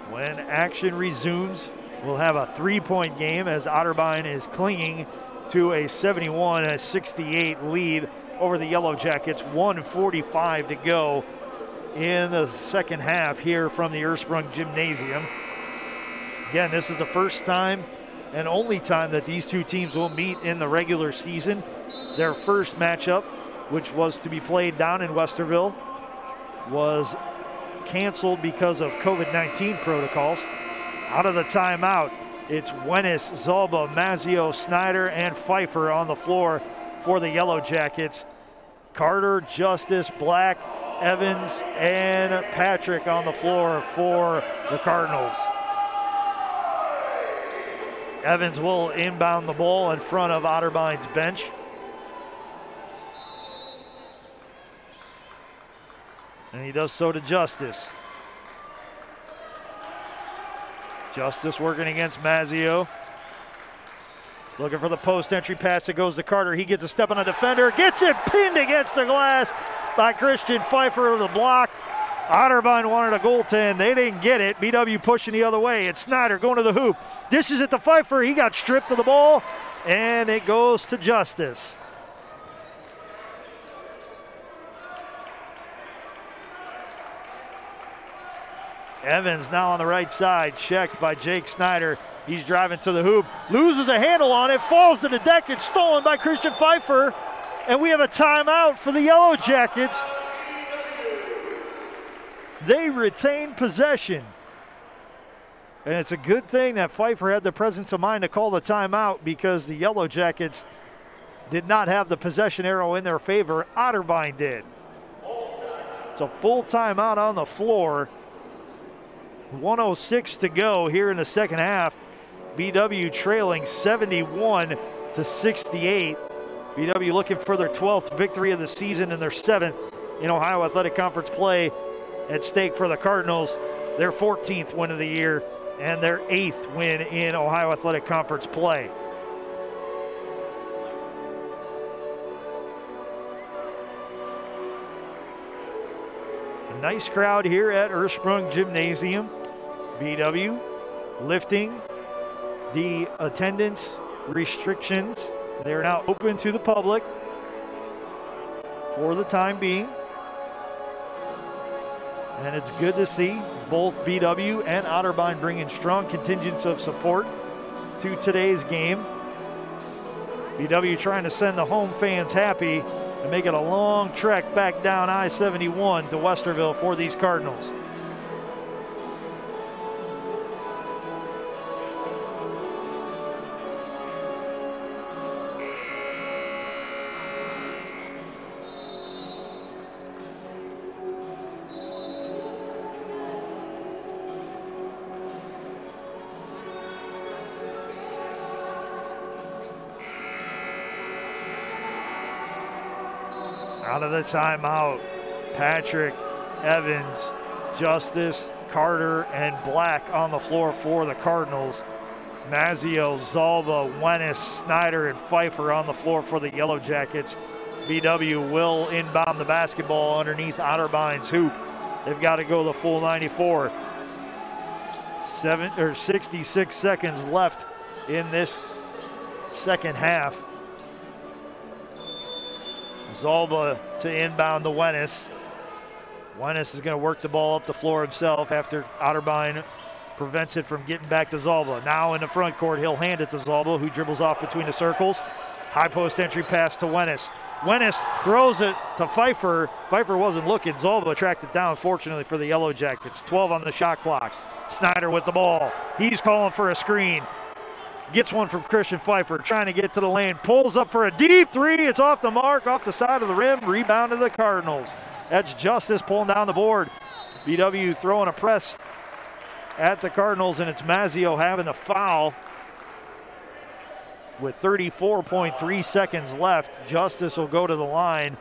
When action resumes, we'll have a three point game as Otterbein is clinging to a 71 68 lead over the Yellow Jackets. 145 to go in the second half here from the Ursprung Gymnasium. Again, this is the first time and only time that these two teams will meet in the regular season. Their first matchup, which was to be played down in Westerville, was canceled because of COVID 19 protocols. Out of the timeout, it's Wennis, Zalba, Mazzio, Snyder, and Pfeiffer on the floor for the Yellow Jackets. Carter, Justice, Black, Evans, and Patrick on the floor for the Cardinals. Evans will inbound the ball in front of Otterbein's bench. And he does so to Justice. Justice working against Mazzio. Looking for the post entry pass It goes to Carter. He gets a step on a defender, gets it pinned against the glass by Christian Pfeiffer of the block. Otterbein wanted a goaltend. They didn't get it. BW pushing the other way. It's Snyder going to the hoop. Dishes it to Pfeiffer. He got stripped of the ball, and it goes to Justice. Evans now on the right side, checked by Jake Snyder. He's driving to the hoop, loses a handle on it, falls to the deck. It's stolen by Christian Pfeiffer. And we have a timeout for the Yellow Jackets. They retain possession. And it's a good thing that Pfeiffer had the presence of mind to call the timeout because the Yellow Jackets did not have the possession arrow in their favor. Otterbein did. It's a full timeout on the floor. 106 to go here in the second half. BW trailing 71 to 68. BW looking for their 12th victory of the season and their seventh in Ohio Athletic Conference play at stake for the Cardinals. Their 14th win of the year and their eighth win in Ohio Athletic Conference play. A nice crowd here at Ursprung Gymnasium. BW lifting the attendance restrictions. They're now open to the public for the time being. And it's good to see both BW and Otterbein bringing strong contingents of support to today's game. BW trying to send the home fans happy and make it a long trek back down I 71 to Westerville for these Cardinals. Of the timeout, Patrick, Evans, Justice, Carter, and Black on the floor for the Cardinals. Mazzio, Zalba, Wennis, Snyder, and Pfeiffer on the floor for the Yellow Jackets. BW will inbound the basketball underneath Otterbein's hoop. They've got to go the full 94. Seven or 66 seconds left in this second half. Zalba to inbound to Wennis. Wennis is going to work the ball up the floor himself after Otterbein prevents it from getting back to Zalba. Now in the front court, he'll hand it to Zalba, who dribbles off between the circles. High post entry pass to Wennis. Wennis throws it to Pfeiffer. Pfeiffer wasn't looking. Zalba tracked it down, fortunately for the Yellow Jackets. 12 on the shot clock. Snyder with the ball. He's calling for a screen. Gets one from Christian Pfeiffer, trying to get to the lane. Pulls up for a deep three. It's off the mark, off the side of the rim. Rebound to the Cardinals. That's Justice pulling down the board. BW throwing a press at the Cardinals, and it's Mazzio having a foul with 34.3 seconds left. Justice will go to the line.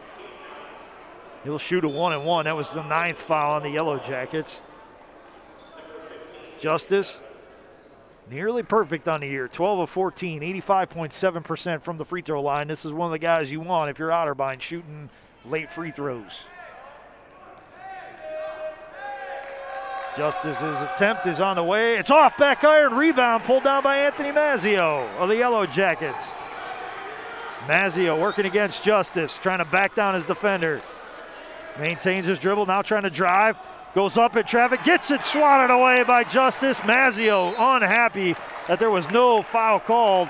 He'll shoot a one and one. That was the ninth foul on the Yellow Jackets. Justice nearly perfect on the year. 12 of 14 85.7% from the free throw line. This is one of the guys you want if you're otterbein shooting late free throws. Justice's attempt is on the way. It's off back iron. Rebound pulled down by anthony mazzio of the yellow jackets. Mazzio working against justice trying to back down his defender. Maintains his dribble now trying to drive Goes up in traffic, gets it swatted away by Justice. Mazzio unhappy that there was no foul called,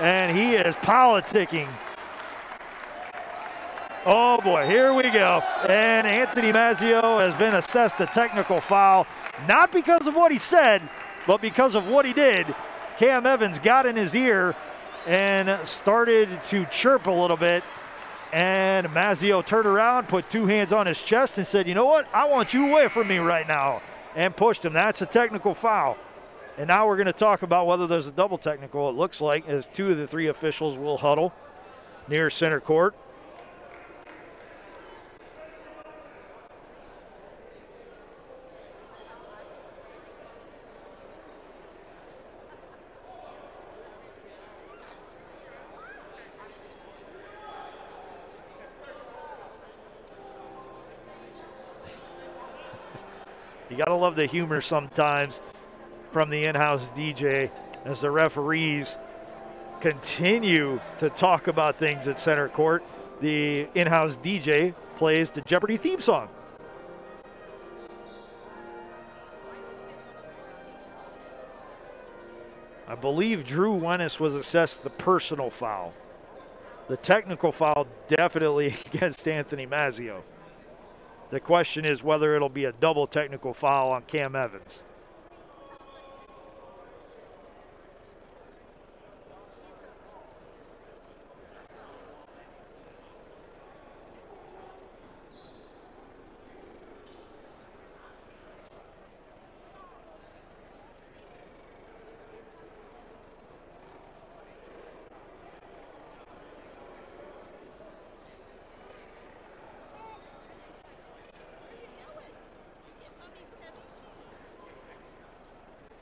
and he is politicking. Oh boy, here we go. And Anthony Mazzio has been assessed a technical foul, not because of what he said, but because of what he did. Cam Evans got in his ear and started to chirp a little bit and Mazio turned around, put two hands on his chest, and said, You know what? I want you away from me right now. And pushed him. That's a technical foul. And now we're going to talk about whether there's a double technical. It looks like as two of the three officials will huddle near center court. You got to love the humor sometimes from the in house DJ as the referees continue to talk about things at center court. The in house DJ plays the Jeopardy theme song. I believe Drew Wennis was assessed the personal foul. The technical foul definitely against Anthony Mazzio. The question is whether it'll be a double technical foul on Cam Evans.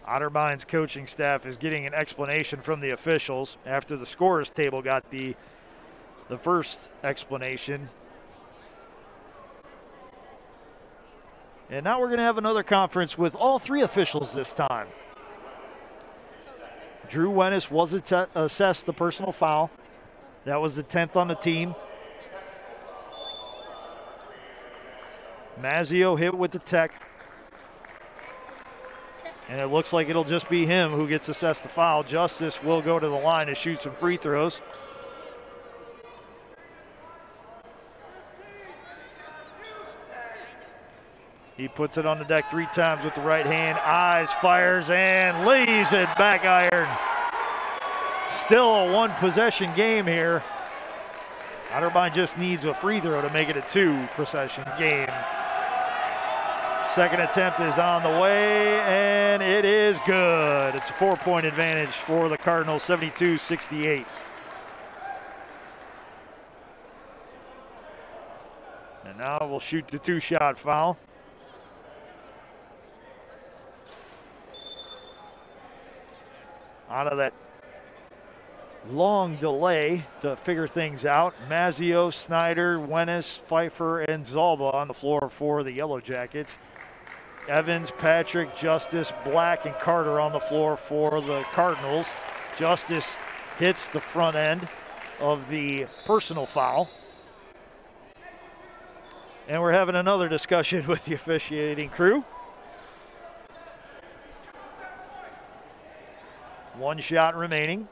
Otterbein's coaching staff is getting an explanation from the officials after the scorers table got the the first explanation. And now we're going to have another conference with all three officials this time. Drew Wennis was assessed the personal foul. That was the 10th on the team. Mazzio hit with the tech. And it looks like it'll just be him who gets assessed the foul. Justice will go to the line to shoot some free throws. He puts it on the deck three times with the right hand, eyes, fires, and leaves it back iron. Still a one possession game here. Otterbein just needs a free throw to make it a two possession game. Second attempt is on the way, and it is good. It's a four point advantage for the Cardinals, 72 68. And now we'll shoot the two shot foul. Out of that long delay to figure things out. Mazzio, Snyder, Wennis, Pfeiffer, and Zalba on the floor for the Yellow Jackets. Evans, Patrick, Justice, Black, and Carter on the floor for the Cardinals. Justice hits the front end of the personal foul. And we're having another discussion with the officiating crew. One shot remaining.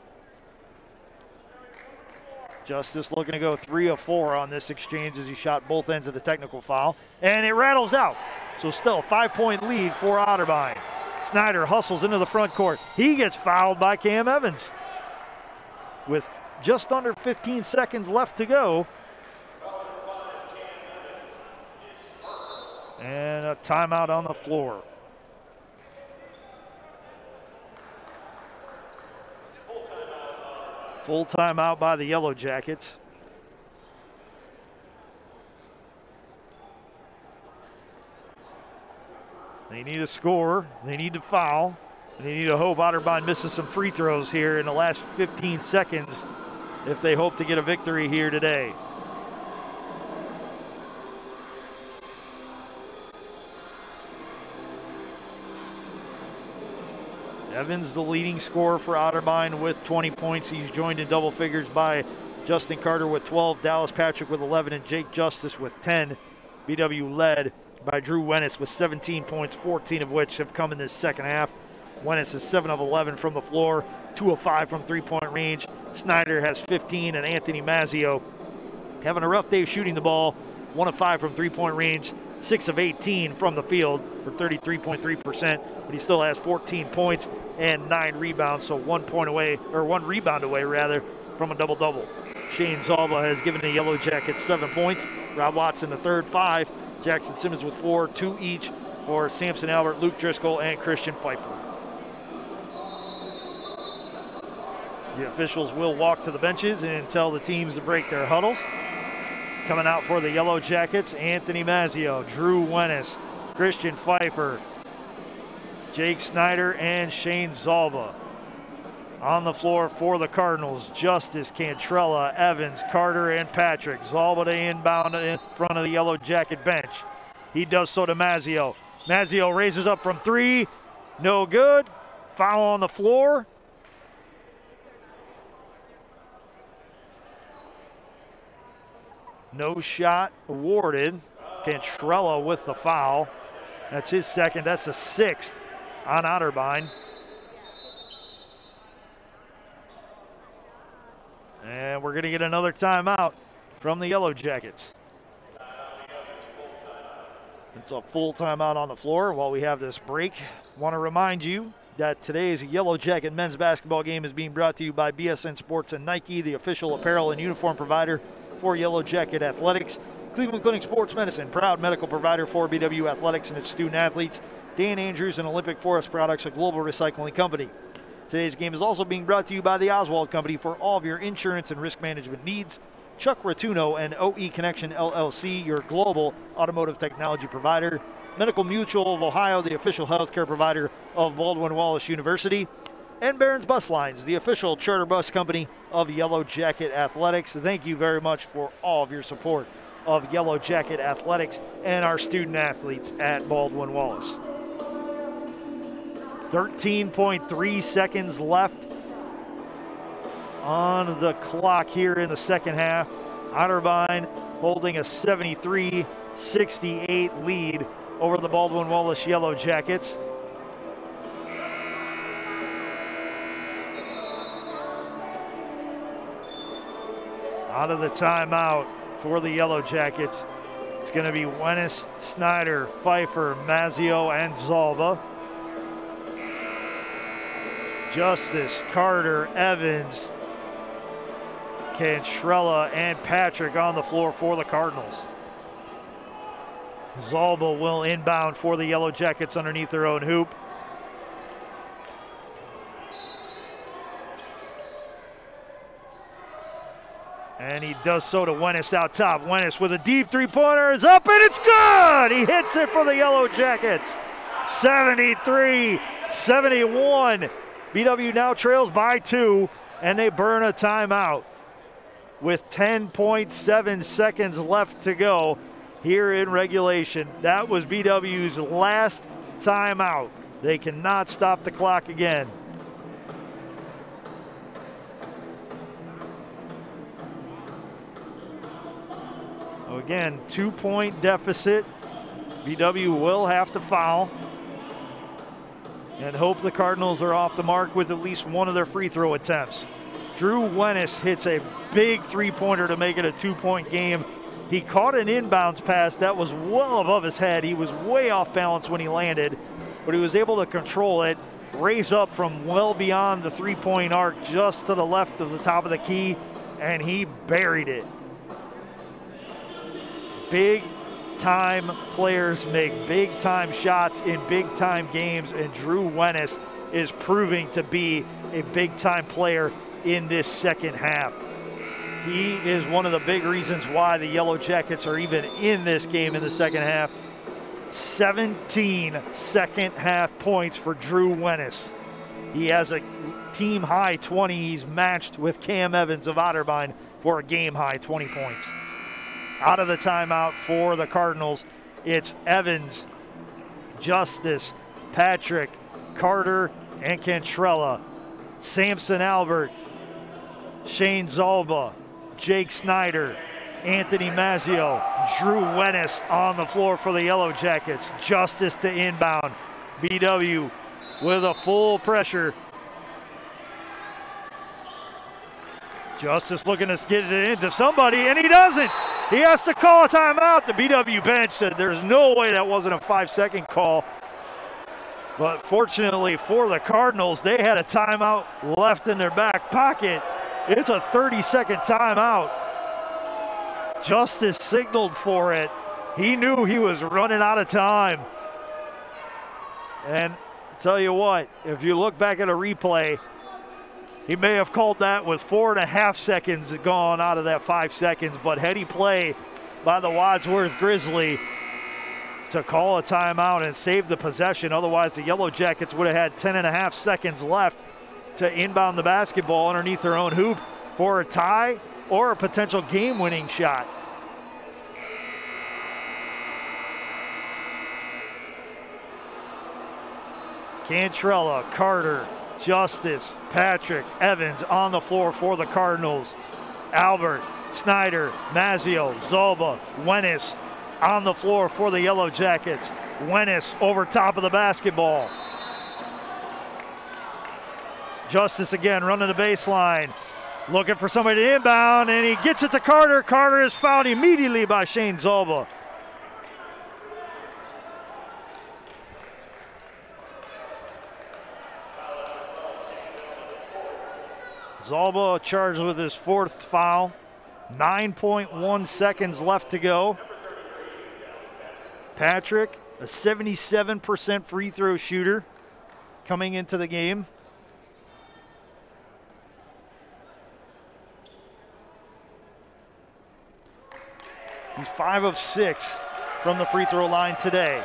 Justice looking to go three of four on this exchange as he shot both ends of the technical foul. And it rattles out. So still five point lead for Otterbein. Snyder hustles into the front court. He gets fouled by Cam Evans. With just under 15 seconds left to go. And a timeout on the floor. Full timeout by the Yellow Jackets. They need a score. They need to foul. They need to hope Otterbein misses some free throws here in the last 15 seconds if they hope to get a victory here today. Evans, the leading scorer for Otterbein with 20 points. He's joined in double figures by Justin Carter with 12, Dallas Patrick with 11, and Jake Justice with 10. BW led by Drew Wennis with 17 points, 14 of which have come in this second half. Wennis is 7 of 11 from the floor, 2 of 5 from three point range. Snyder has 15, and Anthony Mazzio having a rough day shooting the ball, 1 of 5 from three point range, 6 of 18 from the field for 33.3%, but he still has 14 points and 9 rebounds, so one point away, or one rebound away rather, from a double double. Shane Zalba has given the Yellow Jackets seven points. Rob Watson, the third, five. Jackson Simmons with four, two each for Samson Albert, Luke Driscoll, and Christian Pfeiffer. The officials will walk to the benches and tell the teams to break their huddles. Coming out for the Yellow Jackets, Anthony Mazzio, Drew Wennis, Christian Pfeiffer, Jake Snyder, and Shane Zalba. On the floor for the Cardinals, Justice, Cantrella, Evans, Carter, and Patrick. Zalba inbound in front of the Yellow Jacket bench. He does so to Mazzio. Mazzio raises up from three. No good. Foul on the floor. No shot awarded. Cantrella with the foul. That's his second. That's a sixth on Otterbein. And we're going to get another timeout from the Yellow Jackets. It's a full timeout on the floor while we have this break. Want to remind you that today's Yellow Jacket men's basketball game is being brought to you by BSN Sports and Nike, the official apparel and uniform provider for Yellow Jacket Athletics. Cleveland Clinic Sports Medicine, proud medical provider for BW Athletics and its student athletes. Dan Andrews and Olympic Forest Products, a global recycling company. Today's game is also being brought to you by the Oswald Company for all of your insurance and risk management needs. Chuck Rotuno and OE Connection LLC, your global automotive technology provider. Medical Mutual of Ohio, the official healthcare provider of Baldwin Wallace University. And Barons Bus Lines, the official charter bus company of Yellow Jacket Athletics. Thank you very much for all of your support of Yellow Jacket Athletics and our student athletes at Baldwin Wallace. 13.3 seconds left on the clock here in the second half. Otterbein holding a 73 68 lead over the Baldwin Wallace Yellow Jackets. Out of the timeout for the Yellow Jackets, it's going to be Wennis, Snyder, Pfeiffer, Mazzio, and Zalba. Justice, Carter, Evans, Cantrella, and Patrick on the floor for the Cardinals. Zalba will inbound for the Yellow Jackets underneath their own hoop. And he does so to Wennis out top. Wennis with a deep three pointer is up and it's good. He hits it for the Yellow Jackets. 73 71. BW now trails by two and they burn a timeout with 10.7 seconds left to go here in regulation. That was BW's last timeout. They cannot stop the clock again. Again, two point deficit. BW will have to foul and hope the Cardinals are off the mark with at least one of their free throw attempts. Drew Wennis hits a big three pointer to make it a two point game. He caught an inbounds pass that was well above his head. He was way off balance when he landed, but he was able to control it, raise up from well beyond the three point arc just to the left of the top of the key, and he buried it. Big time players make big time shots in big time games, and Drew Wennis is proving to be a big time player in this second half. He is one of the big reasons why the Yellow Jackets are even in this game in the second half. 17 second half points for Drew Wennis. He has a team high 20. He's matched with Cam Evans of Otterbein for a game high 20 points. Out of the timeout for the Cardinals, it's Evans, Justice, Patrick, Carter, and Cantrella. Samson Albert, Shane Zalba, Jake Snyder, Anthony Mazzio, Drew Wennis on the floor for the Yellow Jackets. Justice to inbound. BW with a full pressure. Justice looking to get it into somebody, and he doesn't. He has to call a timeout. The BW bench said there's no way that wasn't a five second call. But fortunately for the Cardinals, they had a timeout left in their back pocket. It's a 30 second timeout. Justice signaled for it. He knew he was running out of time. And tell you what, if you look back at a replay, he may have called that with four and a half seconds gone out of that five seconds, but heady play by the Wadsworth Grizzly to call a timeout and save the possession. Otherwise, the Yellow Jackets would have had 10 and a half seconds left to inbound the basketball underneath their own hoop for a tie or a potential game winning shot. Cantrella, Carter, Justice, Patrick, Evans on the floor for the Cardinals. Albert, Snyder, Mazzio, Zalba, Wennis on the floor for the Yellow Jackets. Wennis over top of the basketball. Justice again running the baseline. Looking for somebody to inbound, and he gets it to Carter. Carter is fouled immediately by Shane Zalba. Zalba charged with his fourth foul. 9.1 seconds left to go. Patrick, a 77% free throw shooter coming into the game. He's five of six from the free throw line today.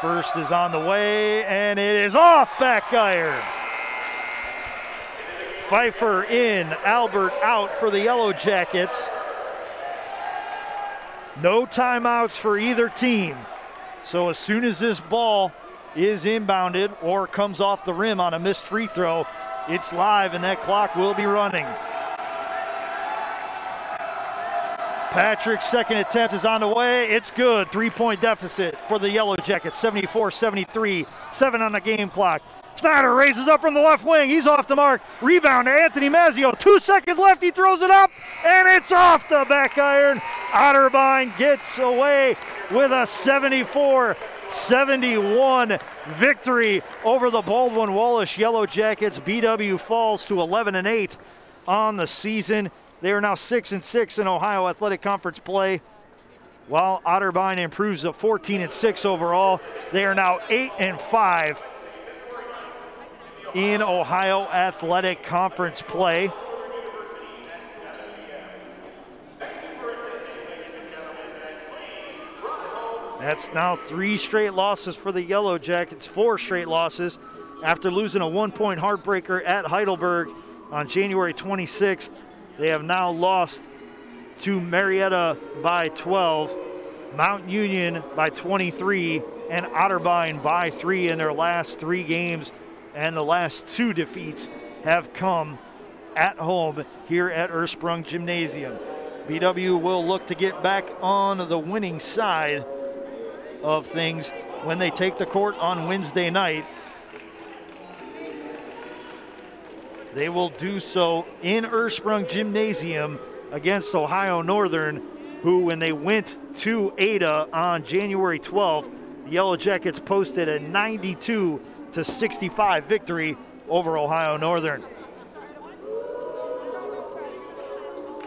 First is on the way, and it is off back iron. Pfeiffer in, Albert out for the Yellow Jackets. No timeouts for either team. So as soon as this ball is inbounded or comes off the rim on a missed free throw, it's live and that clock will be running. Patrick's second attempt is on the way. It's good. Three point deficit for the Yellow Jackets 74 73. Seven on the game clock. Snyder raises up from the left wing. He's off the mark. Rebound to Anthony Mazzio. Two seconds left. He throws it up, and it's off the back iron. Otterbein gets away with a 74 71 victory over the Baldwin Wallace Yellow Jackets. BW falls to 11 and 8 on the season. They are now 6 and 6 in Ohio Athletic Conference play. While Otterbein improves to 14 and 6 overall, they are now 8 and 5 in Ohio Athletic Conference play. That's now three straight losses for the Yellow Jackets, four straight losses after losing a one point heartbreaker at Heidelberg on January 26th. They have now lost to Marietta by 12, Mount Union by 23, and Otterbein by three in their last three games. And the last two defeats have come at home here at Ursprung Gymnasium. BW will look to get back on the winning side of things when they take the court on Wednesday night They will do so in Ursprung Gymnasium against Ohio Northern, who, when they went to Ada on January 12th, the Yellow Jackets posted a 92 to 65 victory over Ohio Northern.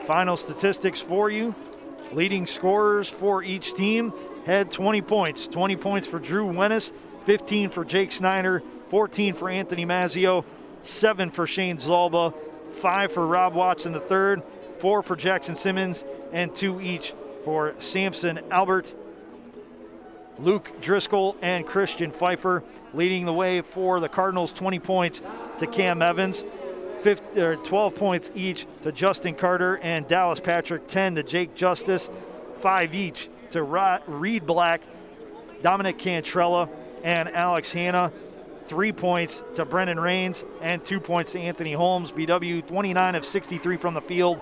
Final statistics for you. Leading scorers for each team had 20 points. 20 points for Drew Wennis, 15 for Jake Snyder, 14 for Anthony Mazzio, seven for Shane Zalba, five for Rob Watson the third, four for Jackson Simmons, and two each for Samson Albert, Luke Driscoll, and Christian Pfeiffer, leading the way for the Cardinals 20 points to Cam Evans. 15, er, 12 points each to Justin Carter and Dallas Patrick, 10 to Jake Justice, 5 each to Reed Black, Dominic Cantrella, and Alex Hanna three points to Brennan Rains and two points to Anthony Holmes. BW 29 of 63 from the field,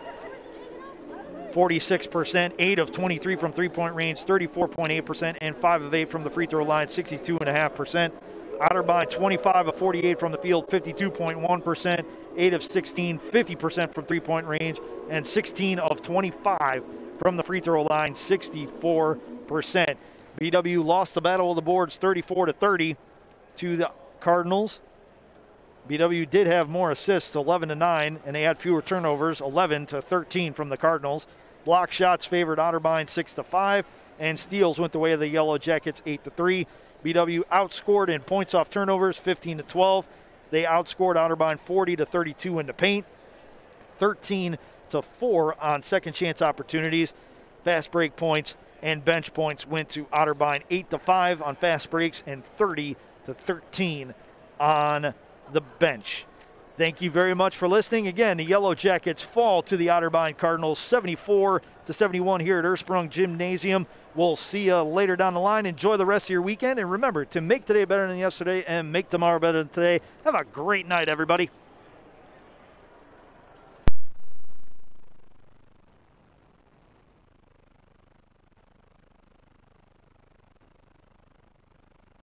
46%, 8 of 23 from three point range, 34.8%, and 5 of 8 from the free throw line, 62.5%. Otterbein 25 of 48 from the field, 52.1%, 8 of 16, 50% from three point range, and 16 of 25 from the free throw line, 64%. BW lost the battle of the boards 34 to 30 to the Cardinals. BW did have more assists, 11 to 9, and they had fewer turnovers, 11 to 13 from the Cardinals. Block shots favored Otterbein 6 to 5, and steals went the way of the Yellow Jackets 8 to 3. BW outscored in points off turnovers 15 to 12. They outscored Otterbein 40 to 32 in the paint, 13 to 4 on second chance opportunities. Fast break points and bench points went to Otterbein 8 to 5 on fast breaks and 30 to 13 on the bench. Thank you very much for listening. Again, the Yellow Jackets fall to the Otterbein Cardinals 74 to 71 here at Ursprung Gymnasium. We'll see you later down the line. Enjoy the rest of your weekend. And remember to make today better than yesterday and make tomorrow better than today. Have a great night, everybody.